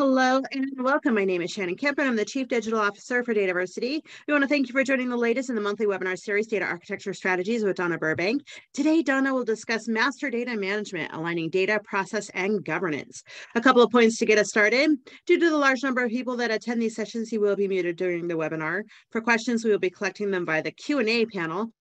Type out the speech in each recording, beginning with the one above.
Hello and welcome. My name is Shannon Kempe. I'm the Chief Digital Officer for Dataversity. We want to thank you for joining the latest in the monthly webinar series, Data Architecture Strategies with Donna Burbank. Today, Donna will discuss master data management, aligning data, process, and governance. A couple of points to get us started. Due to the large number of people that attend these sessions, you will be muted during the webinar. For questions, we will be collecting them via the Q&A panel.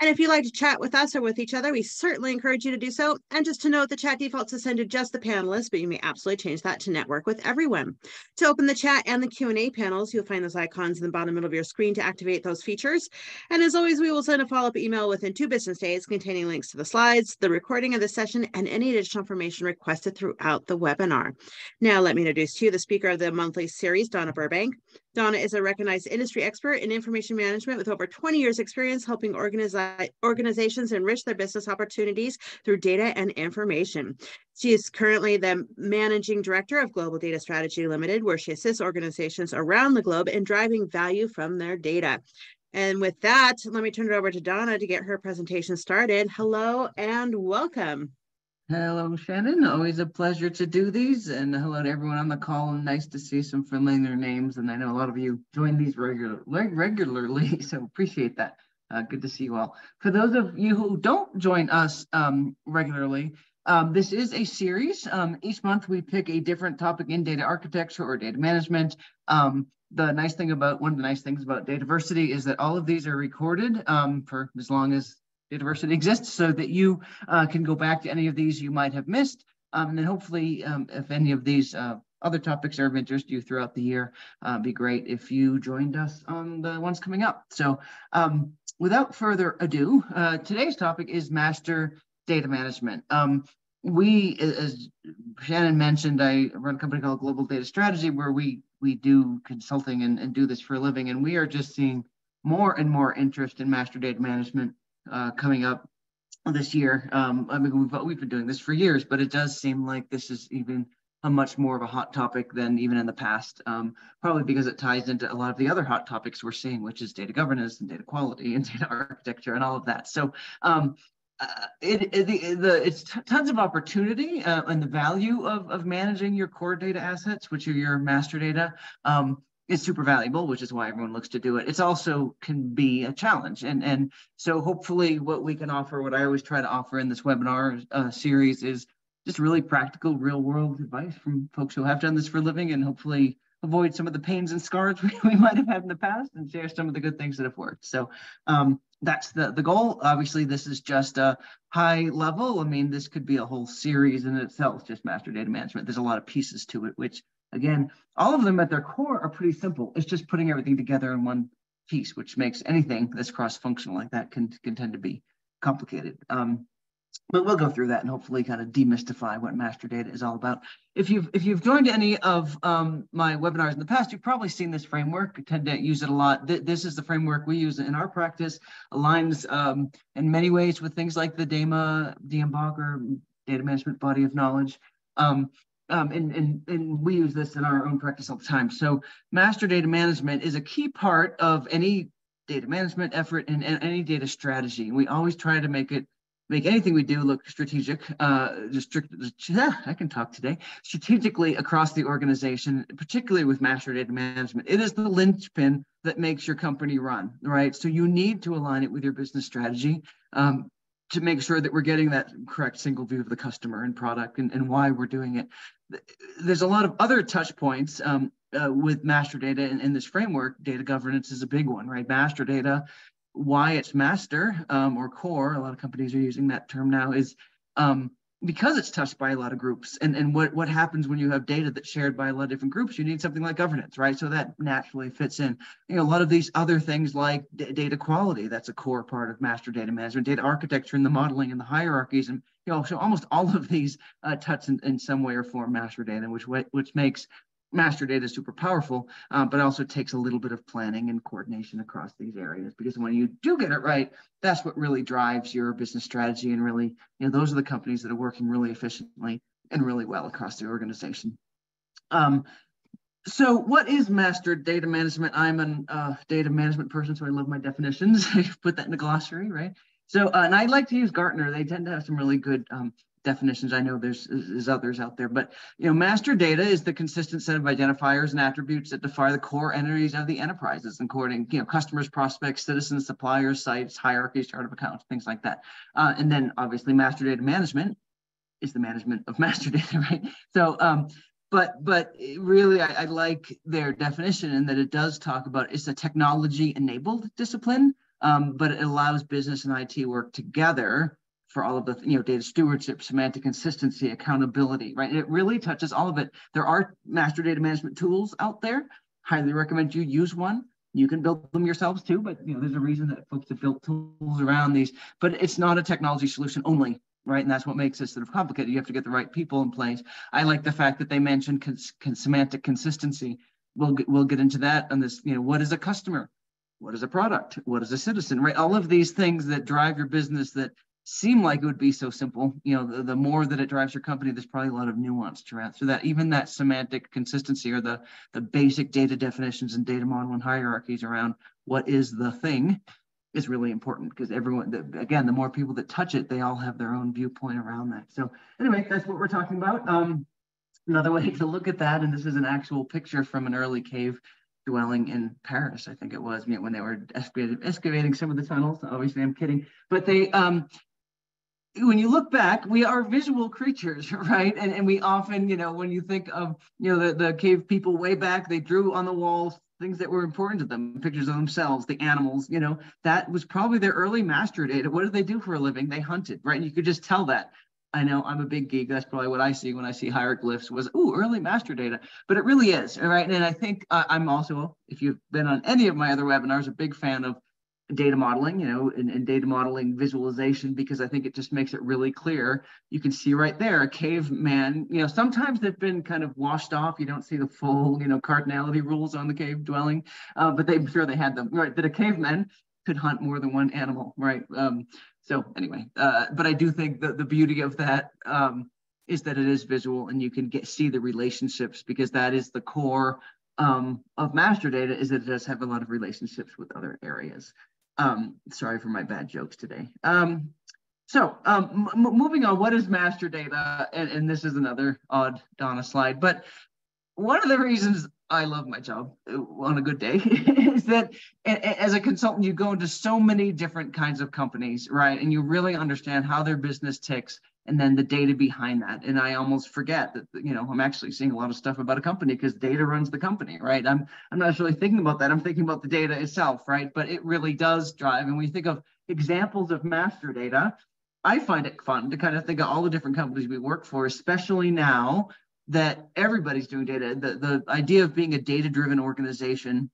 And if you'd like to chat with us or with each other, we certainly encourage you to do so. And just to note, the chat defaults is sent to just the panelists, but you may absolutely change that to network with everyone. To open the chat and the Q&A panels, you'll find those icons in the bottom middle of your screen to activate those features. And as always, we will send a follow-up email within two business days containing links to the slides, the recording of the session, and any additional information requested throughout the webinar. Now, let me introduce to you the speaker of the monthly series, Donna Burbank. Donna is a recognized industry expert in information management with over 20 years experience helping organizations enrich their business opportunities through data and information. She is currently the managing director of Global Data Strategy Limited, where she assists organizations around the globe in driving value from their data. And with that, let me turn it over to Donna to get her presentation started. Hello and welcome. Hello, Shannon. Always a pleasure to do these. And hello to everyone on the call. And nice to see some familiar names. And I know a lot of you join these regular, regularly, so appreciate that. Uh, good to see you all. For those of you who don't join us um, regularly, um, this is a series. Um, each month we pick a different topic in data architecture or data management. Um, the nice thing about one of the nice things about Dataversity is that all of these are recorded um, for as long as Dataversity exists so that you uh, can go back to any of these you might have missed. Um, and then hopefully, um, if any of these uh, other topics are of interest to you throughout the year, uh, be great if you joined us on the ones coming up. So um, without further ado, uh, today's topic is master data management. Um, we, as Shannon mentioned, I run a company called Global Data Strategy where we we do consulting and, and do this for a living. And we are just seeing more and more interest in master data management uh, coming up this year. Um, I mean, we've, we've been doing this for years, but it does seem like this is even a much more of a hot topic than even in the past, um, probably because it ties into a lot of the other hot topics we're seeing, which is data governance and data quality and data architecture and all of that. So um, uh, it, it, the, the, it's tons of opportunity uh, and the value of, of managing your core data assets, which are your master data. Um, is super valuable, which is why everyone looks to do it. It's also can be a challenge. And, and so hopefully what we can offer, what I always try to offer in this webinar uh, series is just really practical real world advice from folks who have done this for a living and hopefully avoid some of the pains and scars we, we might have had in the past and share some of the good things that have worked. So um, that's the, the goal. Obviously, this is just a high level. I mean, this could be a whole series in itself, just master data management. There's a lot of pieces to it, which Again, all of them at their core are pretty simple. It's just putting everything together in one piece, which makes anything that's cross-functional like that can, can tend to be complicated. Um, but we'll go through that and hopefully kind of demystify what master data is all about. If you've if you've joined any of um, my webinars in the past, you've probably seen this framework. I tend to use it a lot. Th this is the framework we use in our practice. Aligns um, in many ways with things like the DAMA, DMBOK, or Data Management Body of Knowledge. Um, um, and, and, and we use this in our own practice all the time. So master data management is a key part of any data management effort and, and any data strategy. We always try to make it make anything we do look strategic, uh, just I can talk today, strategically across the organization, particularly with master data management. It is the linchpin that makes your company run, right? So you need to align it with your business strategy. Um, to make sure that we're getting that correct single view of the customer and product and, and why we're doing it. There's a lot of other touch points um, uh, with master data in, in, this framework. Data governance is a big one, right? Master data, why it's master um, or core, a lot of companies are using that term now, is um, because it's touched by a lot of groups and, and what, what happens when you have data that's shared by a lot of different groups, you need something like governance, right? So that naturally fits in. You know, a lot of these other things like data quality, that's a core part of master data management, data architecture and the modeling and the hierarchies. And, you know, so almost all of these uh, touch in, in some way or form master data, which, which makes master data is super powerful, um, but also takes a little bit of planning and coordination across these areas because when you do get it right, that's what really drives your business strategy and really, you know, those are the companies that are working really efficiently and really well across the organization. Um, so what is master data management? I'm a uh, data management person, so I love my definitions. I put that in the glossary, right? So, uh, and I like to use Gartner. They tend to have some really good um, definitions. I know there's, there's others out there, but you know, master data is the consistent set of identifiers and attributes that define the core entities of the enterprises, including you know customers, prospects, citizens, suppliers, sites, hierarchies, chart of accounts, things like that. Uh, and then obviously master data management is the management of master data, right? So, um, but but really, I, I like their definition in that it does talk about it's a technology enabled discipline, um, but it allows business and IT work together for all of the you know data stewardship, semantic consistency, accountability, right? It really touches all of it. There are master data management tools out there. Highly recommend you use one. You can build them yourselves too, but you know there's a reason that folks have built tools around these. But it's not a technology solution only, right? And that's what makes it sort of complicated. You have to get the right people in place. I like the fact that they mentioned cons- cons- semantic consistency. We'll get, we'll get into that on this. You know, what is a customer? What is a product? What is a citizen? Right? All of these things that drive your business that seem like it would be so simple. You know, the, the more that it drives your company, there's probably a lot of nuance to it. So that even that semantic consistency or the the basic data definitions and data modeling hierarchies around what is the thing is really important because everyone the, again the more people that touch it they all have their own viewpoint around that so anyway that's what we're talking about um, another way to look at that and this is an actual picture from an early cave dwelling in Paris, I think it was, when they were excavating, excavating some of the tunnels. Obviously, I'm kidding, but they um, when you look back, we are visual creatures, right? And, and we often, you know, when you think of, you know, the, the cave people way back, they drew on the walls things that were important to them, pictures of themselves, the animals, you know, that was probably their early master data. What did they do for a living? They hunted, right? And you could just tell that. I know I'm a big geek. That's probably what I see when I see hieroglyphs was, oh, early master data. But it really is, right? And I think uh, I'm also, if you've been on any of my other webinars, a big fan of data modeling, you know, and, and, data modeling visualization because I think it just makes it really clear. You can see right there a caveman, you know, sometimes they've been kind of washed off. You don't see the full, you know, cardinality rules on the cave dwelling, uh, but they, I'm sure they had them, right? That a caveman could hunt more than one animal, right? Um, so anyway, uh, but I do think that the beauty of that um, is that it is visual and you can get see the relationships because that is the core um, of master data is that it does have a lot of relationships with other areas. Um, sorry for my bad jokes today. Um, so um, moving on, what is master data? And, and, this is another odd Donna slide, but one of the reasons I love my job uh, on a good day is that as a consultant, you go into so many different kinds of companies, right? And you really understand how their business ticks and then the data behind that. And I almost forget that, you know, I'm actually seeing a lot of stuff about a company because data runs the company, right? I'm, I'm not really thinking about that. I'm thinking about the data itself, right? But it really does drive. And when you think of examples of master data, I find it fun to kind of think of all the different companies we work for, especially now that everybody's doing data. The, the idea of being a data driven organization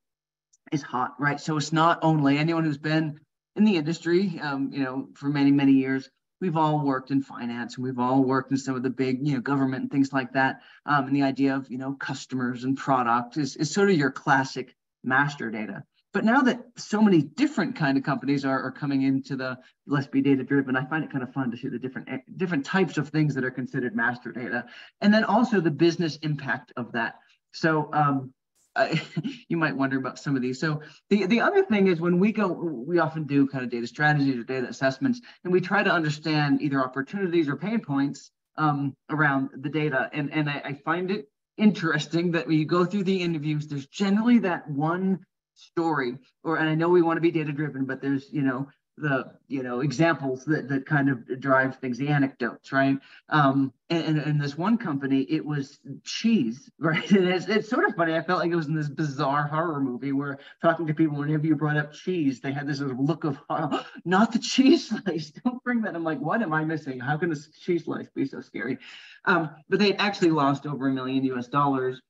is hot, right? So it's not only anyone who's been in the industry, um, you know, for many, many years, we've all worked in finance and we've all worked in some of the big you know government and things like that. Um, and the idea of you know customers and product is, is sort of your classic master data. But now that so many different kind of companies are, are coming into the let's be data driven i find it kind of fun to see the different eh, different types of things that are considered master data. And then also the business impact of that. So um, uh, you might wonder about some of these. So the, the other thing is when we go, we often do kind of data strategies or data assessments, and we try to understand either opportunities or pain points um, around the data. And, and I, I find it interesting that when you go through the interviews, there's generally that one story, or and I know we want to be data driven, but there's, you know, the you know examples that that kind of drive things the anecdotes right? Um and, and this one company it was cheese right? And it's, it's sort of funny i felt like it was in this bizarre horror movie where talking to people whenever you brought up cheese they had this sort of look of oh, not the cheese slice don't bring that. I'm like what am i missing? How can a cheese slice be so scary? Um but they actually lost over a million us dollars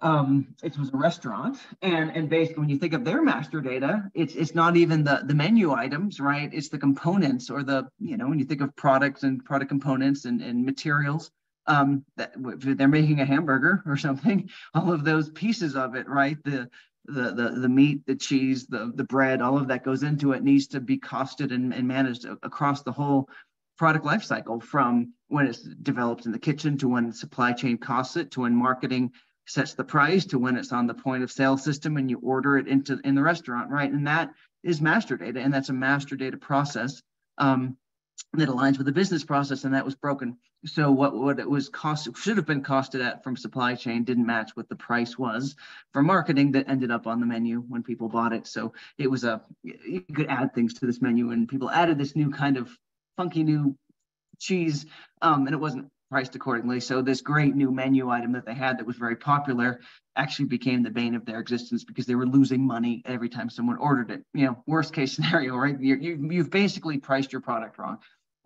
um, it was a restaurant, and and basically when you think of their master data, it's it's not even the the menu items, right? It's the components or the you know when you think of products and product components and and materials. Um, that they're making a hamburger or something, all of those pieces of it, right? The the the the meat, the cheese, the the bread, all of that goes into it needs to be costed and, and managed across the whole product life cycle from when it's developed in the kitchen to when supply chain costs it to when marketing sets the price to when it's on the point of sale system and you order it into in the restaurant, right? And that is master data, and that's a master data process. Um, that aligns with the business process, and that was broken. So what, what it was cost should have been costed at from supply chain didn't match what the price was for marketing that ended up on the menu when people bought it. So it was a you could add things to this menu, and people added this new kind of funky new cheese, um, and it wasn't priced accordingly. So this great new menu item that they had that was very popular actually became the bane of their existence because they were losing money every time someone ordered it. You know, worst case scenario, right? you you, you've basically priced your product wrong.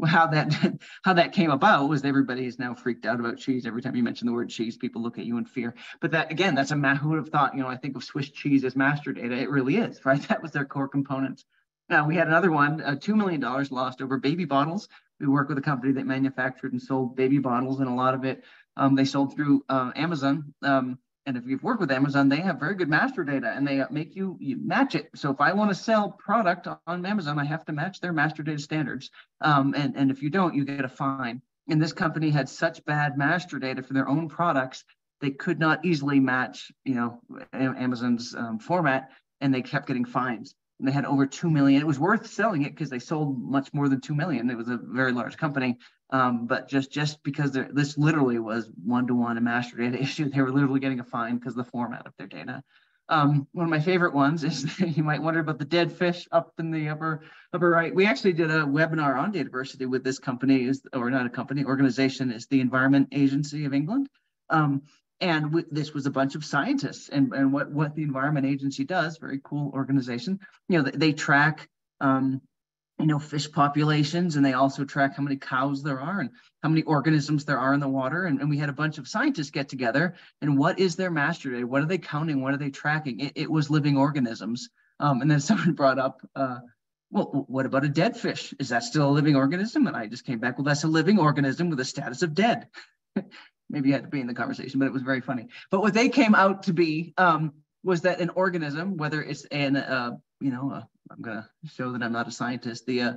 How that how that came about was everybody is now freaked out about cheese. Every time you mention the word cheese, people look at you in fear. But that again, that's a who would have thought. You know, I think of Swiss cheese as master data. It really is, right? That was their core components. Now we had another one, uh, two million dollars lost over baby bottles we work with a company that manufactured and sold baby bottles, and a lot of it um, they sold through uh, Amazon. Um, and if you've worked with Amazon, they have very good master data, and they make you, you match it. So if I want to sell product on Amazon, I have to match their master data standards. Um, and and if you don't, you get a fine. And this company had such bad master data for their own products, they could not easily match, you know, Amazon's um, format, and they kept getting fines they had over 2 million. It was worth selling it because they sold much more than 2 million. It was a very large company. Um, but just just because this literally was one to one a master data issue, they were literally getting a fine because the format of their data. Um, one of my favorite ones is you might wonder about the dead fish up in the upper upper right. We actually did a webinar on Dataversity with this company, is or not a company organization, is the Environment Agency of England. Um, and this was a bunch of scientists and, and what, what the environment agency does very cool organization you know they, they track um, you know fish populations and they also track how many cows there are and how many organisms there are in the water and, and we had a bunch of scientists get together and what is their master data what are they counting what are they tracking it, it was living organisms um, and then someone brought up uh, well, what about a dead fish? Is that still a living organism? And I just came back, well, that's a living organism with a status of dead. maybe you had to be in the conversation, but it was very funny. But what they came out to be um, was that an organism, whether it's an, uh, you know, uh, I'm going to show that I'm not a scientist, the uh,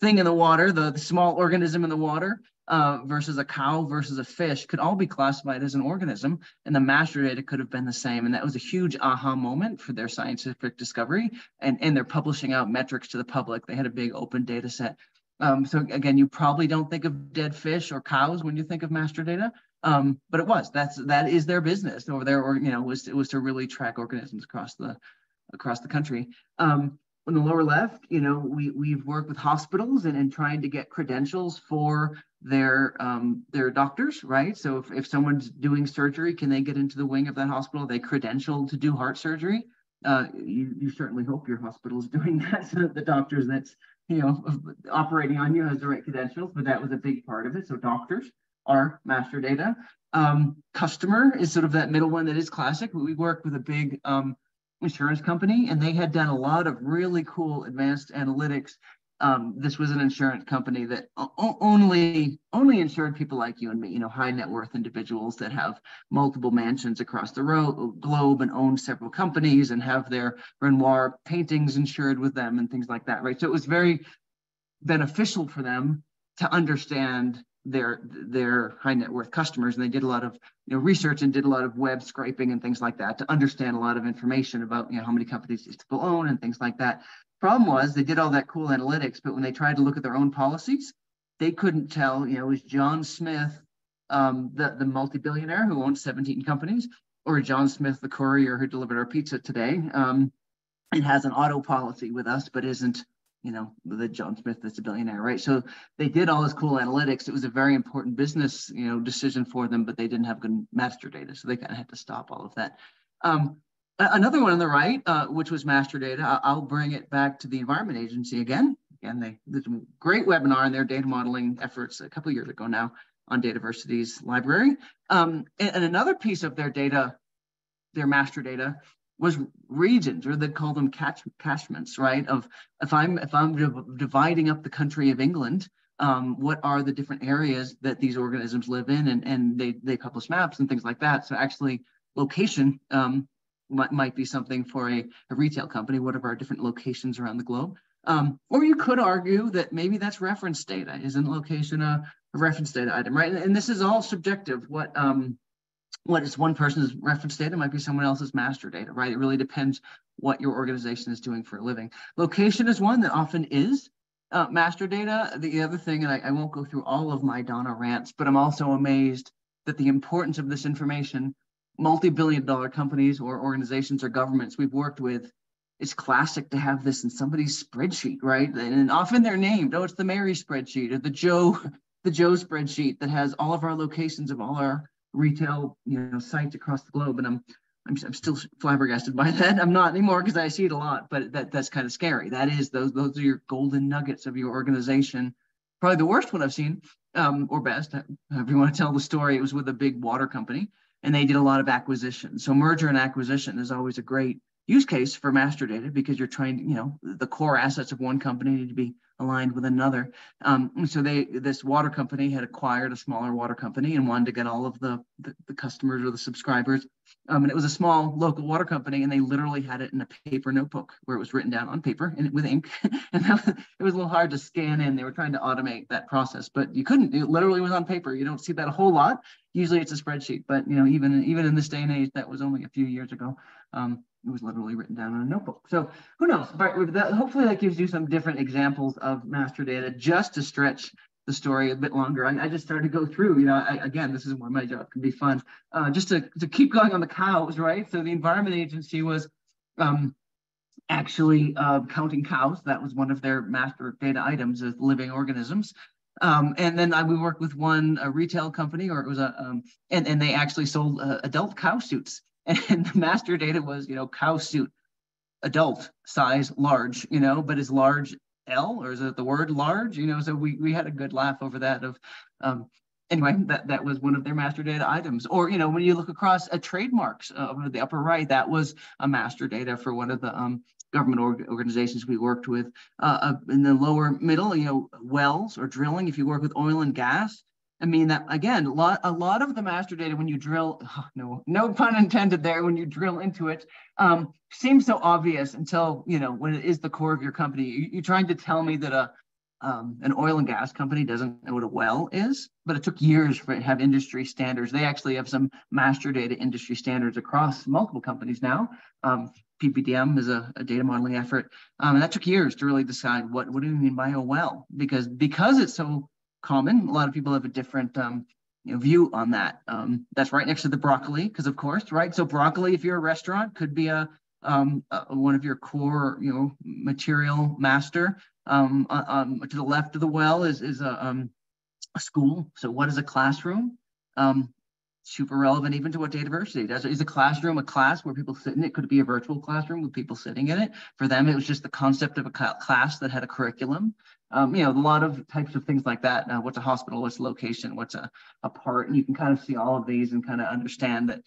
thing in the water, the, the, small organism in the water uh, versus a cow versus a fish could all be classified as an organism, and the master data could have been the same. And that was a huge aha moment for their scientific discovery. And, and they're publishing out metrics to the public. They had a big open data set. Um, so again, you probably don't think of dead fish or cows when you think of master data, um, but it was that's that is their business over there, or you know, was it was to really track organisms across the across the country. Um, on the lower left, you know, we we've worked with hospitals and, and trying to get credentials for their um, their doctors, right? So if, if someone's doing surgery, can they get into the wing of that hospital? Are they credentialed to do heart surgery? Uh, you, you certainly hope your hospital is doing that so that the doctors that's you know operating on you has the right credentials, but that was a big part of it. So doctors our master data. Um, customer is sort of that middle one that is classic. We work with a big um, insurance company, and they had done a lot of really cool advanced analytics. Um, this was an insurance company that only only insured people like you and me, you know, high net worth individuals that have multiple mansions across the globe and own several companies and have their Renoir paintings insured with them and things like that, right? So it was very beneficial for them to understand their their high net worth customers and they did a lot of you know research and did a lot of web scraping and things like that to understand a lot of information about you know how many companies these people own and things like that. Problem was they did all that cool analytics but when they tried to look at their own policies they couldn't tell you know is john smith um, the, the multi-billionaire who owns 17 companies or john smith the courier who delivered our pizza today? Um, and has an auto policy with us but isn't you know, the John Smith that's a billionaire, right? So they did all this cool analytics. It was a very important business, you know, decision for them, but they didn't have good master data, so they kind of had to stop all of that. Um, another one on the right, uh, which was master data. I'll bring it back to the Environment Agency again. Again, they did a great webinar in their data modeling efforts a couple years ago now on Dataversity's library. Um, and, and another piece of their data, their master data, was regions, or they call them catch, catchments, right? Of if I'm if I'm dividing up the country of England, um, what are the different areas that these organisms live in, and and they they publish maps and things like that. So actually, location um, might, might be something for a, a retail company. What are our different locations around the globe? Um, or you could argue that maybe that's reference data. Isn't location a, a reference data item, right? And, and this is all subjective. What um, what is one person's reference data might be someone else's master data, right? It really depends what your organization is doing for a living. Location is one that often is uh, master data, the other thing, and I, I won't go through all of my Donna rants, but I'm also amazed that the importance of this information, multi-billion dollar companies or organizations or governments we've worked with, it's classic to have this in somebody's spreadsheet, right? And often they're named, oh, it's the Mary spreadsheet or the Joe, the Joe spreadsheet that has all of our locations of all our retail, you know, sites across the globe. And I'm I'm, I'm still flabbergasted by that. I'm not anymore because I see it a lot, but that that's kind of scary. That is those those are your golden nuggets of your organization. Probably the worst one I've seen, um, or best, if you want to tell the story. It was with a big water company, and they did a lot of acquisition. So merger and acquisition is always a great use case for master data because you're trying to, you know, the core assets of one company need to be aligned with another. Um, so they, this water company had acquired a smaller water company and wanted to get all of the, the, the customers or the subscribers. Um, and it was a small local water company and they literally had it in a paper notebook where it was written down on paper and with ink. and was, it was a little hard to scan in. They were trying to automate that process, but you couldn't, it literally was on paper. You don't see that a whole lot. Usually it's a spreadsheet, but you know, even, even in this day and age, that was only a few years ago. Um, it was literally written down on a notebook. So who knows? But that, hopefully that gives you some different examples of master data just to stretch the story a bit longer. I, I just started to go through, you know, I, again, this is where my job can be fun, uh, just to, to keep going on the cows, right? So the Environment Agency was um, actually uh, counting cows. That was one of their master data items as living organisms. Um, and then I, we worked with one retail company, or it was a, um, and, and they actually sold uh, adult cow suits and the master data was, you know, cow suit, adult size, large, you know, but is large L or is it the word large? You know, so we we had a good laugh over that. Of um, anyway, that that was one of their master data items. Or you know, when you look across a trademarks uh, over the upper right, that was a master data for one of the um, government org organizations we worked with. Uh, uh, in the lower middle, you know, wells or drilling. If you work with oil and gas, I mean that again, a lot, a lot of the master data when you drill, oh, no, no pun intended there, when you drill into it, um, seems so obvious until you know when it is the core of your company. You, are trying to tell me that a um, an oil and gas company doesn't know what a well is, but it took years for it to have industry standards. They actually have some master data industry standards across multiple companies now. Um, PPDM is a, a, data modeling effort, um, and that took years to really decide what what do we mean by a well because because it's so common. A lot of people have a different um, you know, view on that. Um, that's right next to the broccoli, because of course, right? So broccoli, if you're a restaurant, could be a, um, a one of your core, you know, material master. Um, uh, um, to the left of the well is is a, um, a school. So what is a classroom? Um, super relevant even to what Dataversity does. Is a classroom a class where people sit in it? Could it be a virtual classroom with people sitting in it? For them, it was just the concept of a class that had a curriculum. Um, you know, a lot of types of things like that. Uh, what's a hospital? What's a location? What's a, a part? And you can kind of see all of these and kind of understand that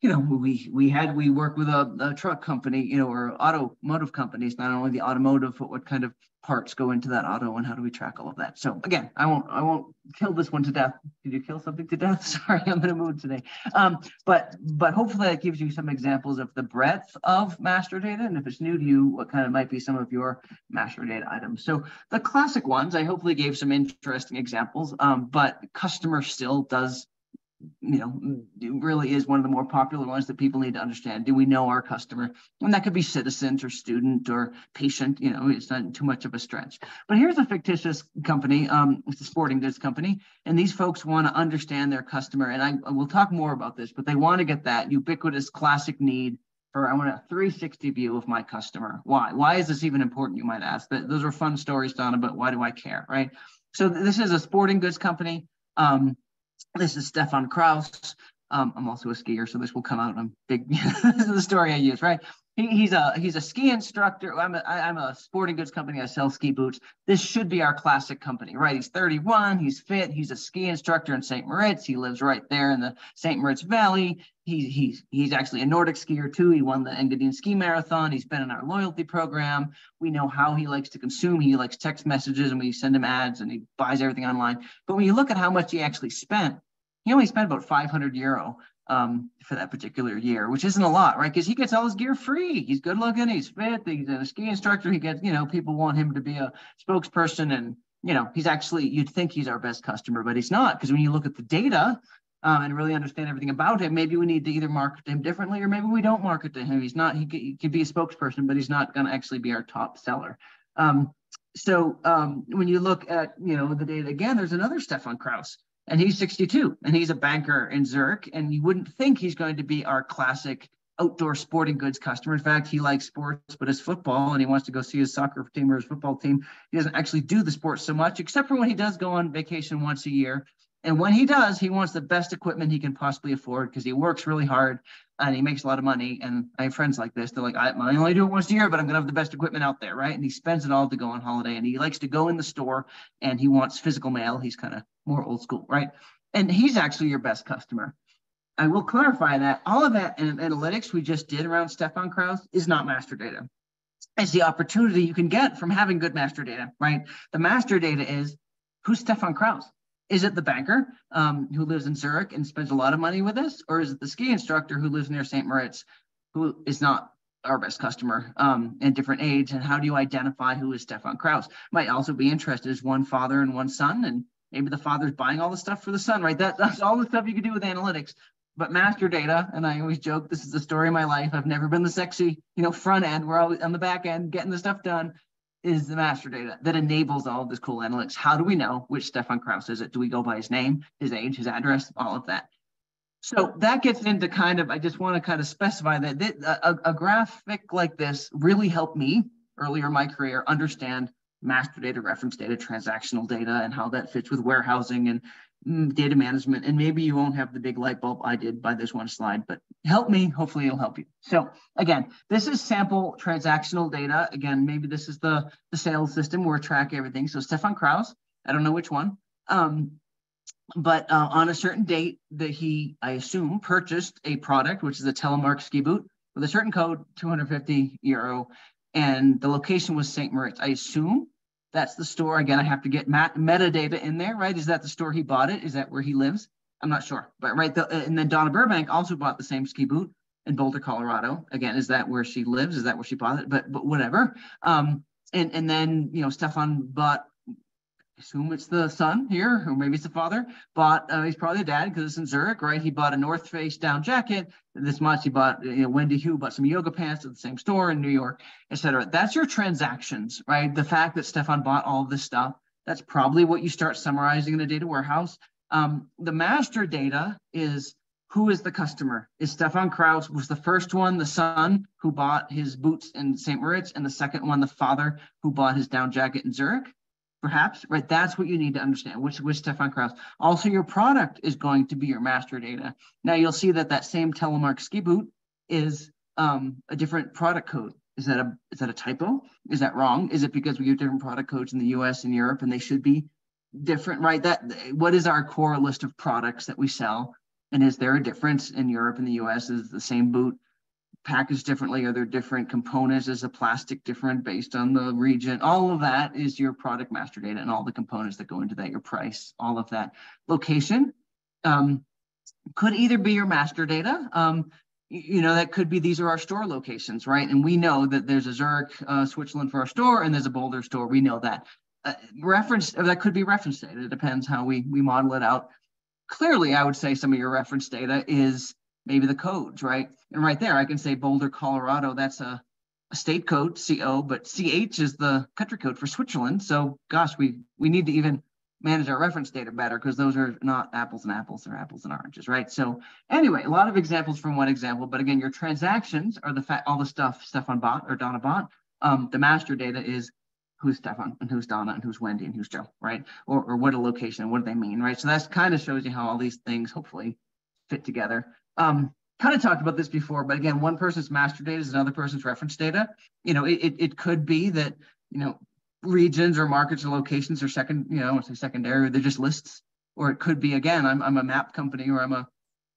you know, we we had we work with a, a, truck company, you know, or automotive companies, not only the automotive, but what kind of parts go into that auto and how do we track all of that. So again, I won't I won't kill this one to death. Did you kill something to death? Sorry, I'm in a mood today. Um, but but hopefully that gives you some examples of the breadth of master data. And if it's new to you, what kind of might be some of your master data items. So the classic ones, I hopefully gave some interesting examples, um, but customer still does you know, really is one of the more popular ones that people need to understand. Do we know our customer? And that could be citizens or student or patient, you know, it's not too much of a stretch. But here's a fictitious company, um, it's a sporting goods company, and these folks want to understand their customer. And I, I will talk more about this, but they want to get that ubiquitous classic need for I want a 360 view of my customer. Why? Why is this even important? You might ask. But those are fun stories, Donna, but why do I care? Right. So this is a sporting goods company. Um, this is Stefan Kraus. Um, I'm also a skier, so this will come out. I'm big. this is the story I use, right? He, he's a he's a ski instructor. I'm a I'm a sporting goods company. I sell ski boots. This should be our classic company, right? He's 31. He's fit. He's a ski instructor in St. Moritz. He lives right there in the St. Moritz Valley. He's he's he's actually a Nordic skier too. He won the Engadine Ski Marathon. He's been in our loyalty program. We know how he likes to consume. He likes text messages, and we send him ads, and he buys everything online. But when you look at how much he actually spent, he only spent about 500 euro um, for that particular year, which isn't a lot, right? Because he gets all his gear free. He's good looking, he's fit, he's a ski instructor. He gets, you know, people want him to be a spokesperson, and you know, he's actually you'd think he's our best customer, but he's not. Because when you look at the data um, and really understand everything about him, maybe we need to either market him differently, or maybe we don't market to him. He's not. He could, he could be a spokesperson, but he's not going to actually be our top seller. Um, so um, when you look at you know the data again, there's another Stefan Kraus, and he's 62, and he's a banker in Zurich, and you wouldn't think he's going to be our classic outdoor sporting goods customer. In fact, he likes sports, but it's football, and he wants to go see his soccer team or his football team. He doesn't actually do the sports so much, except for when he does go on vacation once a year. And when he does, he wants the best equipment he can possibly afford because he works really hard and he makes a lot of money. And I have friends like this. They're like, I, I only do it once a year, but I'm going to have the best equipment out there, right? And he spends it all to go on holiday and he likes to go in the store and he wants physical mail. He's kind of more old school, right? And he's actually your best customer. I will clarify that all of that analytics we just did around Stefan Kraus is not master data. It's the opportunity you can get from having good master data, right? The master data is who's Stefan Kraus? Is it the banker um, who lives in Zurich and spends a lot of money with us? Or is it the ski instructor who lives near St. Moritz who is not our best customer um, and different age? And how do you identify who is Stefan Kraus? Might also be interested as one father and one son, and maybe the father's buying all the stuff for the son, right? That, that's all the stuff you can do with analytics but master data, and I always joke, this is the story of my life. I've never been the sexy, you know, front end. We're always on the back end getting the stuff done. Is the master data that enables all of this cool analytics. How do we know which Stefan Kraus is it? Do we go by his name, his age, his address, all of that? So that gets into kind of, I just want to kind of specify that a, a graphic like this really helped me earlier in my career understand master data, reference data, transactional data, and how that fits with warehousing and data management, and maybe you won't have the big light bulb I did by this one slide, but help me, hopefully it'll help you. So again, this is sample transactional data. Again, maybe this is the, the sales system where track everything. So Stefan Kraus, I don't know which one, um, but uh, on a certain date that he, I assume, purchased a product, which is a telemark ski boot with a certain code, 250 euro, and the location was St. Moritz. I assume that's the store. Again, I have to get mat- metadata in there, right? Is that the store he bought it? Is that where he lives? I'm not sure, but right. The, and then Donna Burbank also bought the same ski boot in Boulder, Colorado. Again, is that where she lives? Is that where she bought it? But but whatever. Um, and and then you know Stefan bought assume it's the son here, or maybe it's the father, but uh, he's probably the dad because it's in Zurich, right? He bought a North Face down jacket this much. He bought, you know, Wendy Hugh bought some yoga pants at the same store in New York, et cetera. That's your transactions, right? The fact that Stefan bought all this stuff, that's probably what you start summarizing in a data warehouse. Um, the master data is who is the customer? Is Stefan Kraus was the first one, the son who bought his boots in St. Moritz, and the second one, the father who bought his down jacket in Zurich? Perhaps, right? That's what you need to understand, which which Stefan Kraus. Also, your product is going to be your master data. Now you'll see that that same telemark ski boot is um, a different product code. Is that a is that a typo? Is that wrong? Is it because we have different product codes in the U.S. and Europe, and they should be different, right? That what is our core list of products that we sell, and is there a difference in Europe and the U.S. Is the same boot packaged differently? Are there different components? Is the plastic different based on the region? All of that is your product master data and all the components that go into that, your price, all of that. Location um, could either be your master data. Um, you know, that could be these are our store locations, right? And we know that there's a Zurich, uh, Switzerland for our store, and there's a Boulder store. We know that. Uh, reference, that could be reference data. It depends how we, we model it out. Clearly, I would say some of your reference data is maybe the codes, right? And right there, I can say Boulder, Colorado, that's a, a state code, CO, but CH is the country code for Switzerland. So gosh, we we need to even manage our reference data better because those are not apples and apples, they're apples and oranges, right? So anyway, a lot of examples from one example, but again, your transactions are the fact all the stuff Stefan bought or Donna bought. Um, the master data is who's Stefan and who's Donna and who's Wendy and who's Joe, right? Or, or what a location and what do they mean, right? So that's kind of shows you how all these things hopefully fit together. Um, kind of talked about this before, but again, one person's master data is another person's reference data. You know, it, it could be that, you know, regions or markets or locations are second, you know, say secondary, they're just lists. Or it could be, again, I'm, I'm a map company or I'm a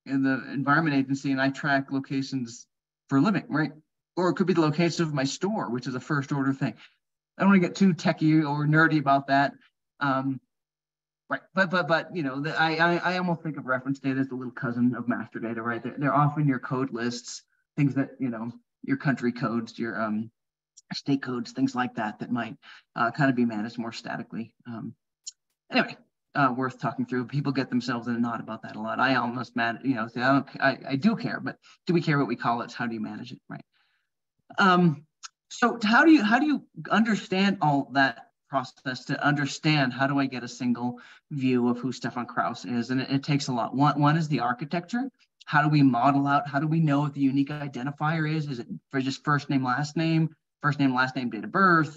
in the environment agency and I track locations for a living, right? Or it could be the location of my store, which is a first order thing. I don't want to get too techy or nerdy about that. Um, Right, but but but you know, the, I, I I almost think of reference data as the little cousin of master data, right? They're, they're often your code lists, things that you know, your country codes, your um, state codes, things like that, that might uh, kind of be managed more statically. Um, anyway, uh, worth talking through. People get themselves in a knot about that a lot. I almost mad, you know, say I don't, I, I do care, but do we care what we call it? How do you manage it, right? Um, so how do you how do you understand all that process to understand how do I get a single view of who Stefan Kraus is. And it, it takes a lot. One, one is the architecture. How do we model out? How do we know what the unique identifier is? Is it for just first name, last name, first name, last name, date of birth,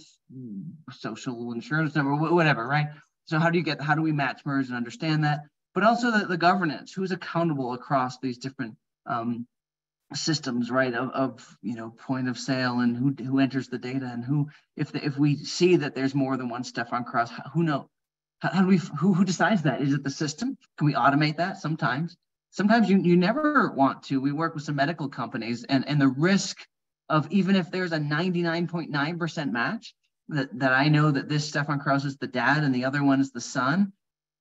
social insurance number, whatever, right? So how do you get, how do we match, merge, and understand that? But also the, the governance, who's accountable across these different um, systems right of, of you know point of sale and who who enters the data and who if the, if we see that there's more than one Stefan Kraus who know how, how, do we who, who decides that is it the system can we automate that sometimes sometimes you you never want to we work with some medical companies and and the risk of even if there's a 99.9% match that that I know that this Stefan Kraus is the dad and the other one is the son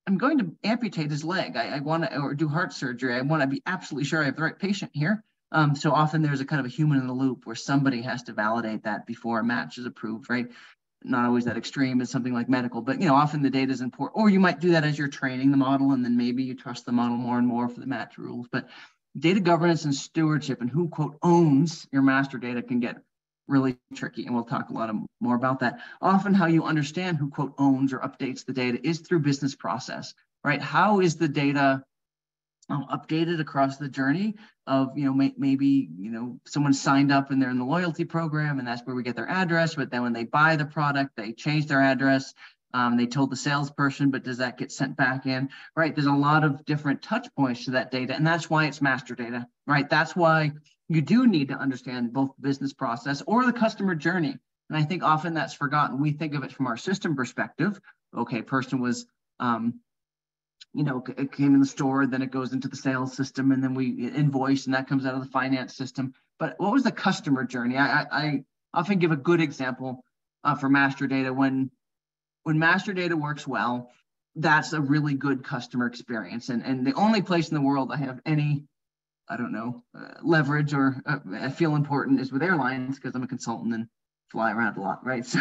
I'm going to amputate his leg. I, I want to or do heart surgery. I want to be absolutely sure I have the right patient here. Um, so often there's a kind of a human in the loop where somebody has to validate that before a match is approved, right? Not always that extreme as something like medical, but you know, often the data is important. Or you might do that as you're training the model, and then maybe you trust the model more and more for the match rules. But data governance and stewardship and who quote owns your master data can get really tricky and we'll talk a lot of, more about that often how you understand who quote owns or updates the data is through business process right how is the data um, updated across the journey of you know may, maybe you know someone signed up and they're in the loyalty program and that's where we get their address but then when they buy the product they change their address um, they told the salesperson but does that get sent back in? Right there's a lot of different touch points to that data and that's why it's master data right? That's why you do need to understand both business process or the customer journey. And i think often that's forgotten. We think of it from our system perspective. Okay person was um, you know, it came in the store, then it goes into the sales system, and then we invoice, and that comes out of the finance system. But what was the customer journey? I, I, often give a good example uh, for master data. When when master data works well, that's a really good customer experience. And and the only place in the world I have any, I don't know, uh, leverage or uh, I feel important is with airlines because I'm a consultant and fly around a lot, right? So,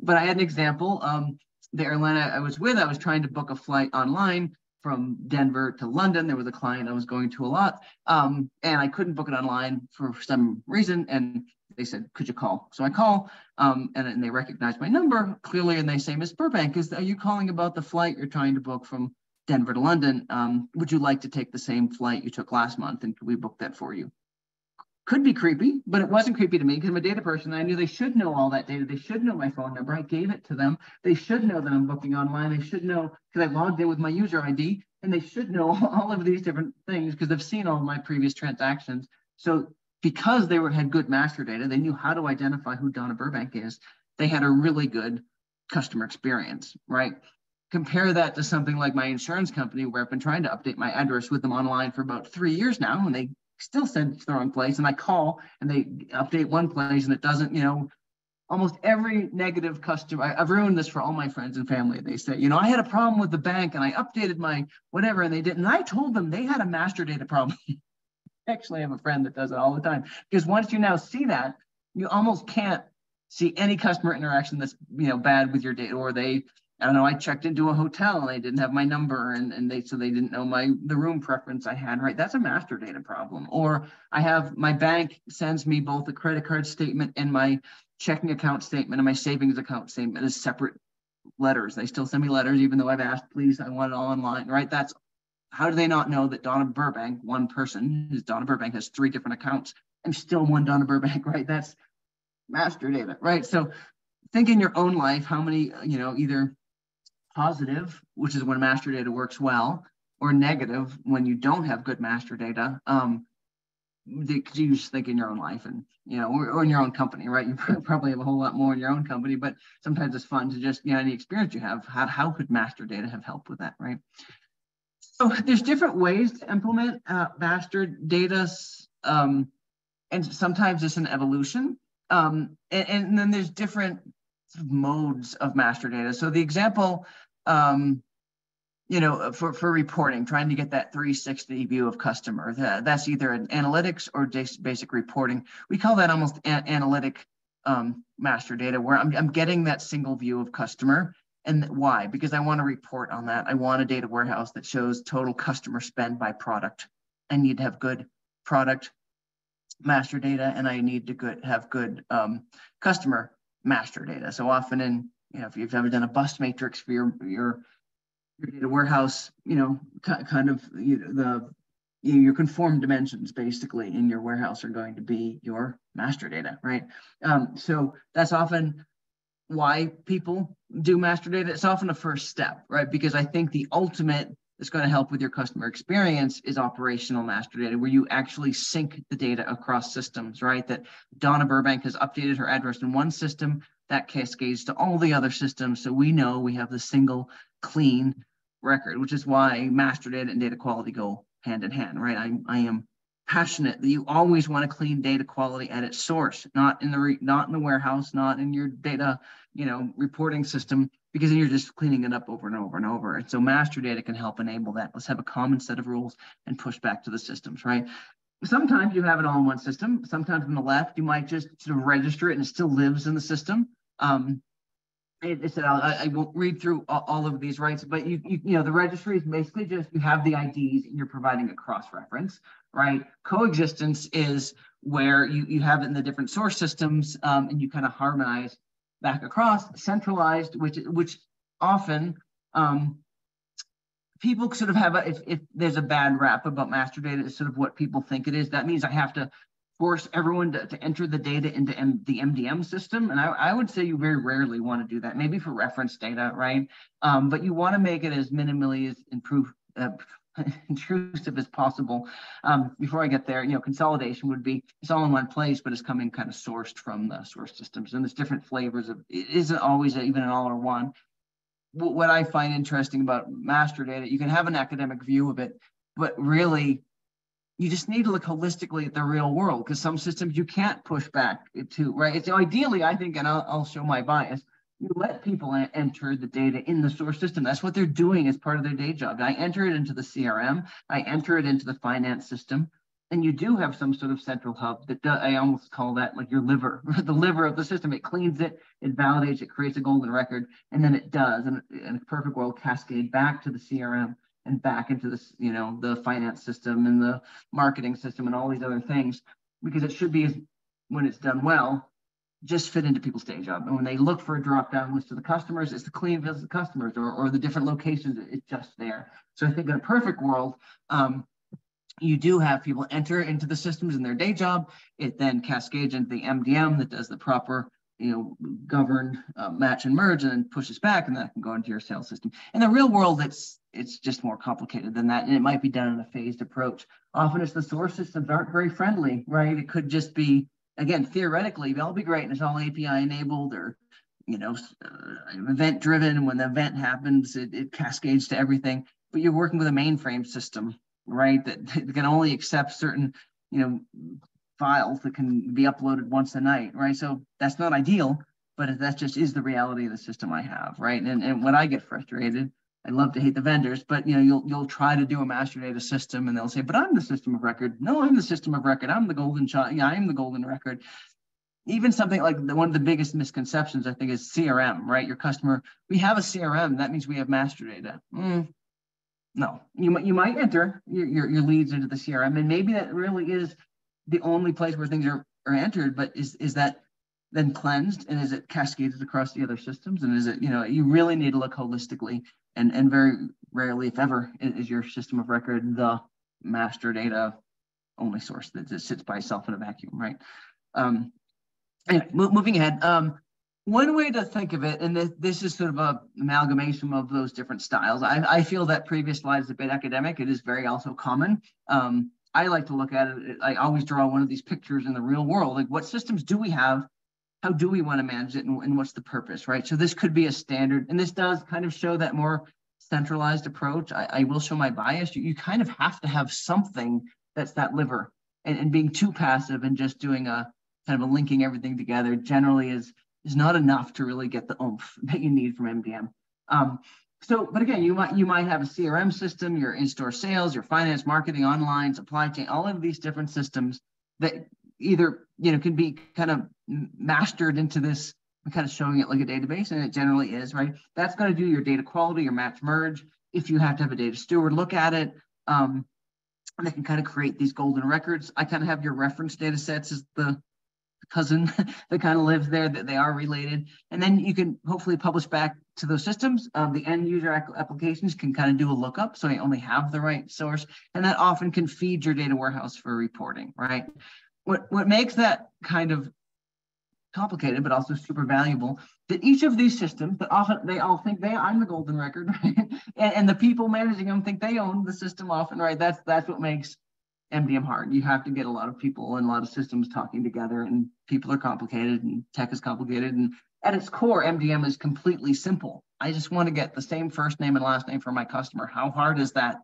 but I had an example. Um, the airline I was with, I was trying to book a flight online from Denver to London. There was a client I was going to a lot, um, and I couldn't book it online for some reason. And they said, "Could you call?" So I call, um, and, and they recognize my number clearly, and they say, "Miss Burbank, is are you calling about the flight you're trying to book from Denver to London? Um, would you like to take the same flight you took last month, and could we book that for you?" Could be creepy, but it wasn't creepy to me because I'm a data person. I knew they should know all that data. They should know my phone number. I gave it to them. They should know that I'm booking online. They should know because I logged in with my user ID and they should know all of these different things because they've seen all my previous transactions. So because they were had good master data, they knew how to identify who Donna Burbank is. They had a really good customer experience, right? Compare that to something like my insurance company where I've been trying to update my address with them online for about three years now, and they still said it's the wrong place. And I call and they update one place and it doesn't, you know, almost every negative customer, I, have ruined this for all my friends and family. They say, you know, I had a problem with the bank and I updated my whatever and they didn't. And I told them they had a master data problem. Actually, I have a friend that does it all the time because once you now see that, you almost can't see any customer interaction that's you know bad with your data or they I don't know, I checked into a hotel and they didn't have my number and, and they so they didn't know my the room preference I had, right? That's a master data problem. Or I have my bank sends me both a credit card statement and my checking account statement and my savings account statement as separate letters. They still send me letters, even though I've asked, please, I want it all online, right? That's how do they not know that Donna Burbank, one person, is Donna Burbank has three different accounts. I'm still one Donna Burbank, right? That's master data, right? So think in your own life how many, you know, either positive, which is when master data works well, or negative when you don't have good master data. Um, because you just think in your own life and you know or, or, in your own company right you probably have a whole lot more in your own company but sometimes it's fun to just you know any experience you have how, how could master data have helped with that right so there's different ways to implement uh, master data um, and sometimes it's an evolution um, and, and then there's different modes of master data. So the example, um, you know, for, for reporting, trying to get that 360 view of customer, that, that's either an analytics or basic reporting. We call that almost analytic um, master data where I'm, I'm getting that single view of customer. And why? Because I want to report on that. I want a data warehouse that shows total customer spend by product. I need to have good product master data and I need to good, have good um, customer master data. So often in you know, if you've ever done a bus matrix for your your your data warehouse, you know, kind of you know, the you know, your conform dimensions basically in your warehouse are going to be your master data, right? Um, so that's often why people do master data. It's often a first step, right? Because I think the ultimate that's going to help with your customer experience is operational master data, where you actually sync the data across systems, right? That Donna Burbank has updated her address in one system, that cascades to all the other systems. So we know we have the single clean record, which is why master data and data quality go hand in hand, right? I, I am passionate that you always want to clean data quality at its source, not in the re, not in the warehouse, not in your data, you know, reporting system, because then you're just cleaning it up over and over and over. And so master data can help enable that. Let's have a common set of rules and push back to the systems, right? Sometimes you have it all in one system. Sometimes on the left, you might just sort of register it and it still lives in the system. Um, it, said I, I, won't read through all, of these rights, but you, you you know the registry is basically just you have the IDs and you're providing a cross reference, right? Coexistence is where you you have it in the different source systems um, and you kind of harmonize back across. Centralized, which which often um, people sort of have a, if, if there's a bad rap about master data, is sort of what people think it is. That means I have to force everyone to, to enter the data into M, the MDM system. And I, I, would say you very rarely want to do that, maybe for reference data, right? Um, but you want to make it as minimally as improve, uh, intrusive as possible. Um, before I get there, you know, consolidation would be it's all in one place, but it's coming kind of sourced from the source systems. And there's different flavors of it isn't always even an all or one. What I find interesting about master data, you can have an academic view of it, but really you just need to look holistically at the real world because some systems you can't push back to, right? It's ideally, I think, and I'll, I'll show my bias, you let people enter the data in the source system. That's what they're doing as part of their day job. I enter it into the CRM, I enter it into the finance system, and you do have some sort of central hub that I almost call that like your liver, the liver of the system. It cleans it, it validates, it creates a golden record, and then it does, and in a perfect world, cascade back to the CRM and back into this, you know, the finance system and the marketing system and all these other things, because it should be when it's done well, just fit into people's day job. And when they look for a drop down list of the customers, it's the of customers or, or the different locations, it's just there. So I think in a perfect world, um, you do have people enter into the systems in their day job. It then cascades into the MDM that does the proper you know, govern, uh, match and merge, and then pushes back, and that can go into your sales system. In the real world, it's it's just more complicated than that, and it might be done in a phased approach. Often, it's the source systems aren't very friendly, right? It could just be, again, theoretically, they'll be great, and it's all API enabled, or you know, uh, event driven. When the event happens, it, it cascades to everything. But you're working with a mainframe system, right? That, that can only accept certain, you know, files that can be uploaded once a night, right? So that's not ideal, but that just is the reality of the system I have, right? And, and when I get frustrated, I love to hate the vendors, but you know, you'll you'll try to do a master data system and they'll say, but I'm the system of record. No, I'm the system of record. I'm the golden child. Yeah, I'm the golden record. Even something like the, one of the biggest misconceptions, I think, is CRM, right? Your customer, we have a CRM. That means we have master data. Mm, no, you, you might enter your, your, your leads into the CRM, and maybe that really is the only place where things are, are entered, but is, is that then cleansed and is it cascaded across the other systems? And is it, you know, you really need to look holistically and, and very rarely, if ever, is your system of record the master data only source that just sits by itself in a vacuum, right? Um, anyway, moving ahead, um, one way to think of it, and this, this is sort of a amalgamation of those different styles. I, I feel that previous slide is a bit academic. It is very also common. Um, I like to look at it. I always draw one of these pictures in the real world. Like, what systems do we have? How do we want to manage it? And, and what's the purpose, right? So, this could be a standard, and this does kind of show that more centralized approach. I, I will show my bias. You, you, kind of have to have something that's that liver, and, and being too passive and just doing a kind of a linking everything together generally is is not enough to really get the oomph that you need from MDM. Um, so, but again, you might you might have a CRM system, your in-store sales, your finance, marketing, online, supply chain, all of these different systems that either you know can be kind of mastered into this kind of showing it like a database, and it generally is, right? That's going to do your data quality, your match merge. If you have to have a data steward look at it, um, and they can kind of create these golden records. I kind of have your reference data sets as the cousin that kind of lives there, that they are related. And then you can hopefully publish back to those systems. Um, the end user applications can kind of do a lookup so they only have the right source. And that often can feed your data warehouse for reporting, right? What, what makes that kind of complicated, but also super valuable. That each of these systems, that often they all think they I'm the golden record, right? and, and the people managing them think they own the system often, right? That's that's what makes MDM hard. You have to get a lot of people and a lot of systems talking together, and people are complicated, and tech is complicated. And at its core, MDM is completely simple. I just want to get the same first name and last name for my customer. How hard is that?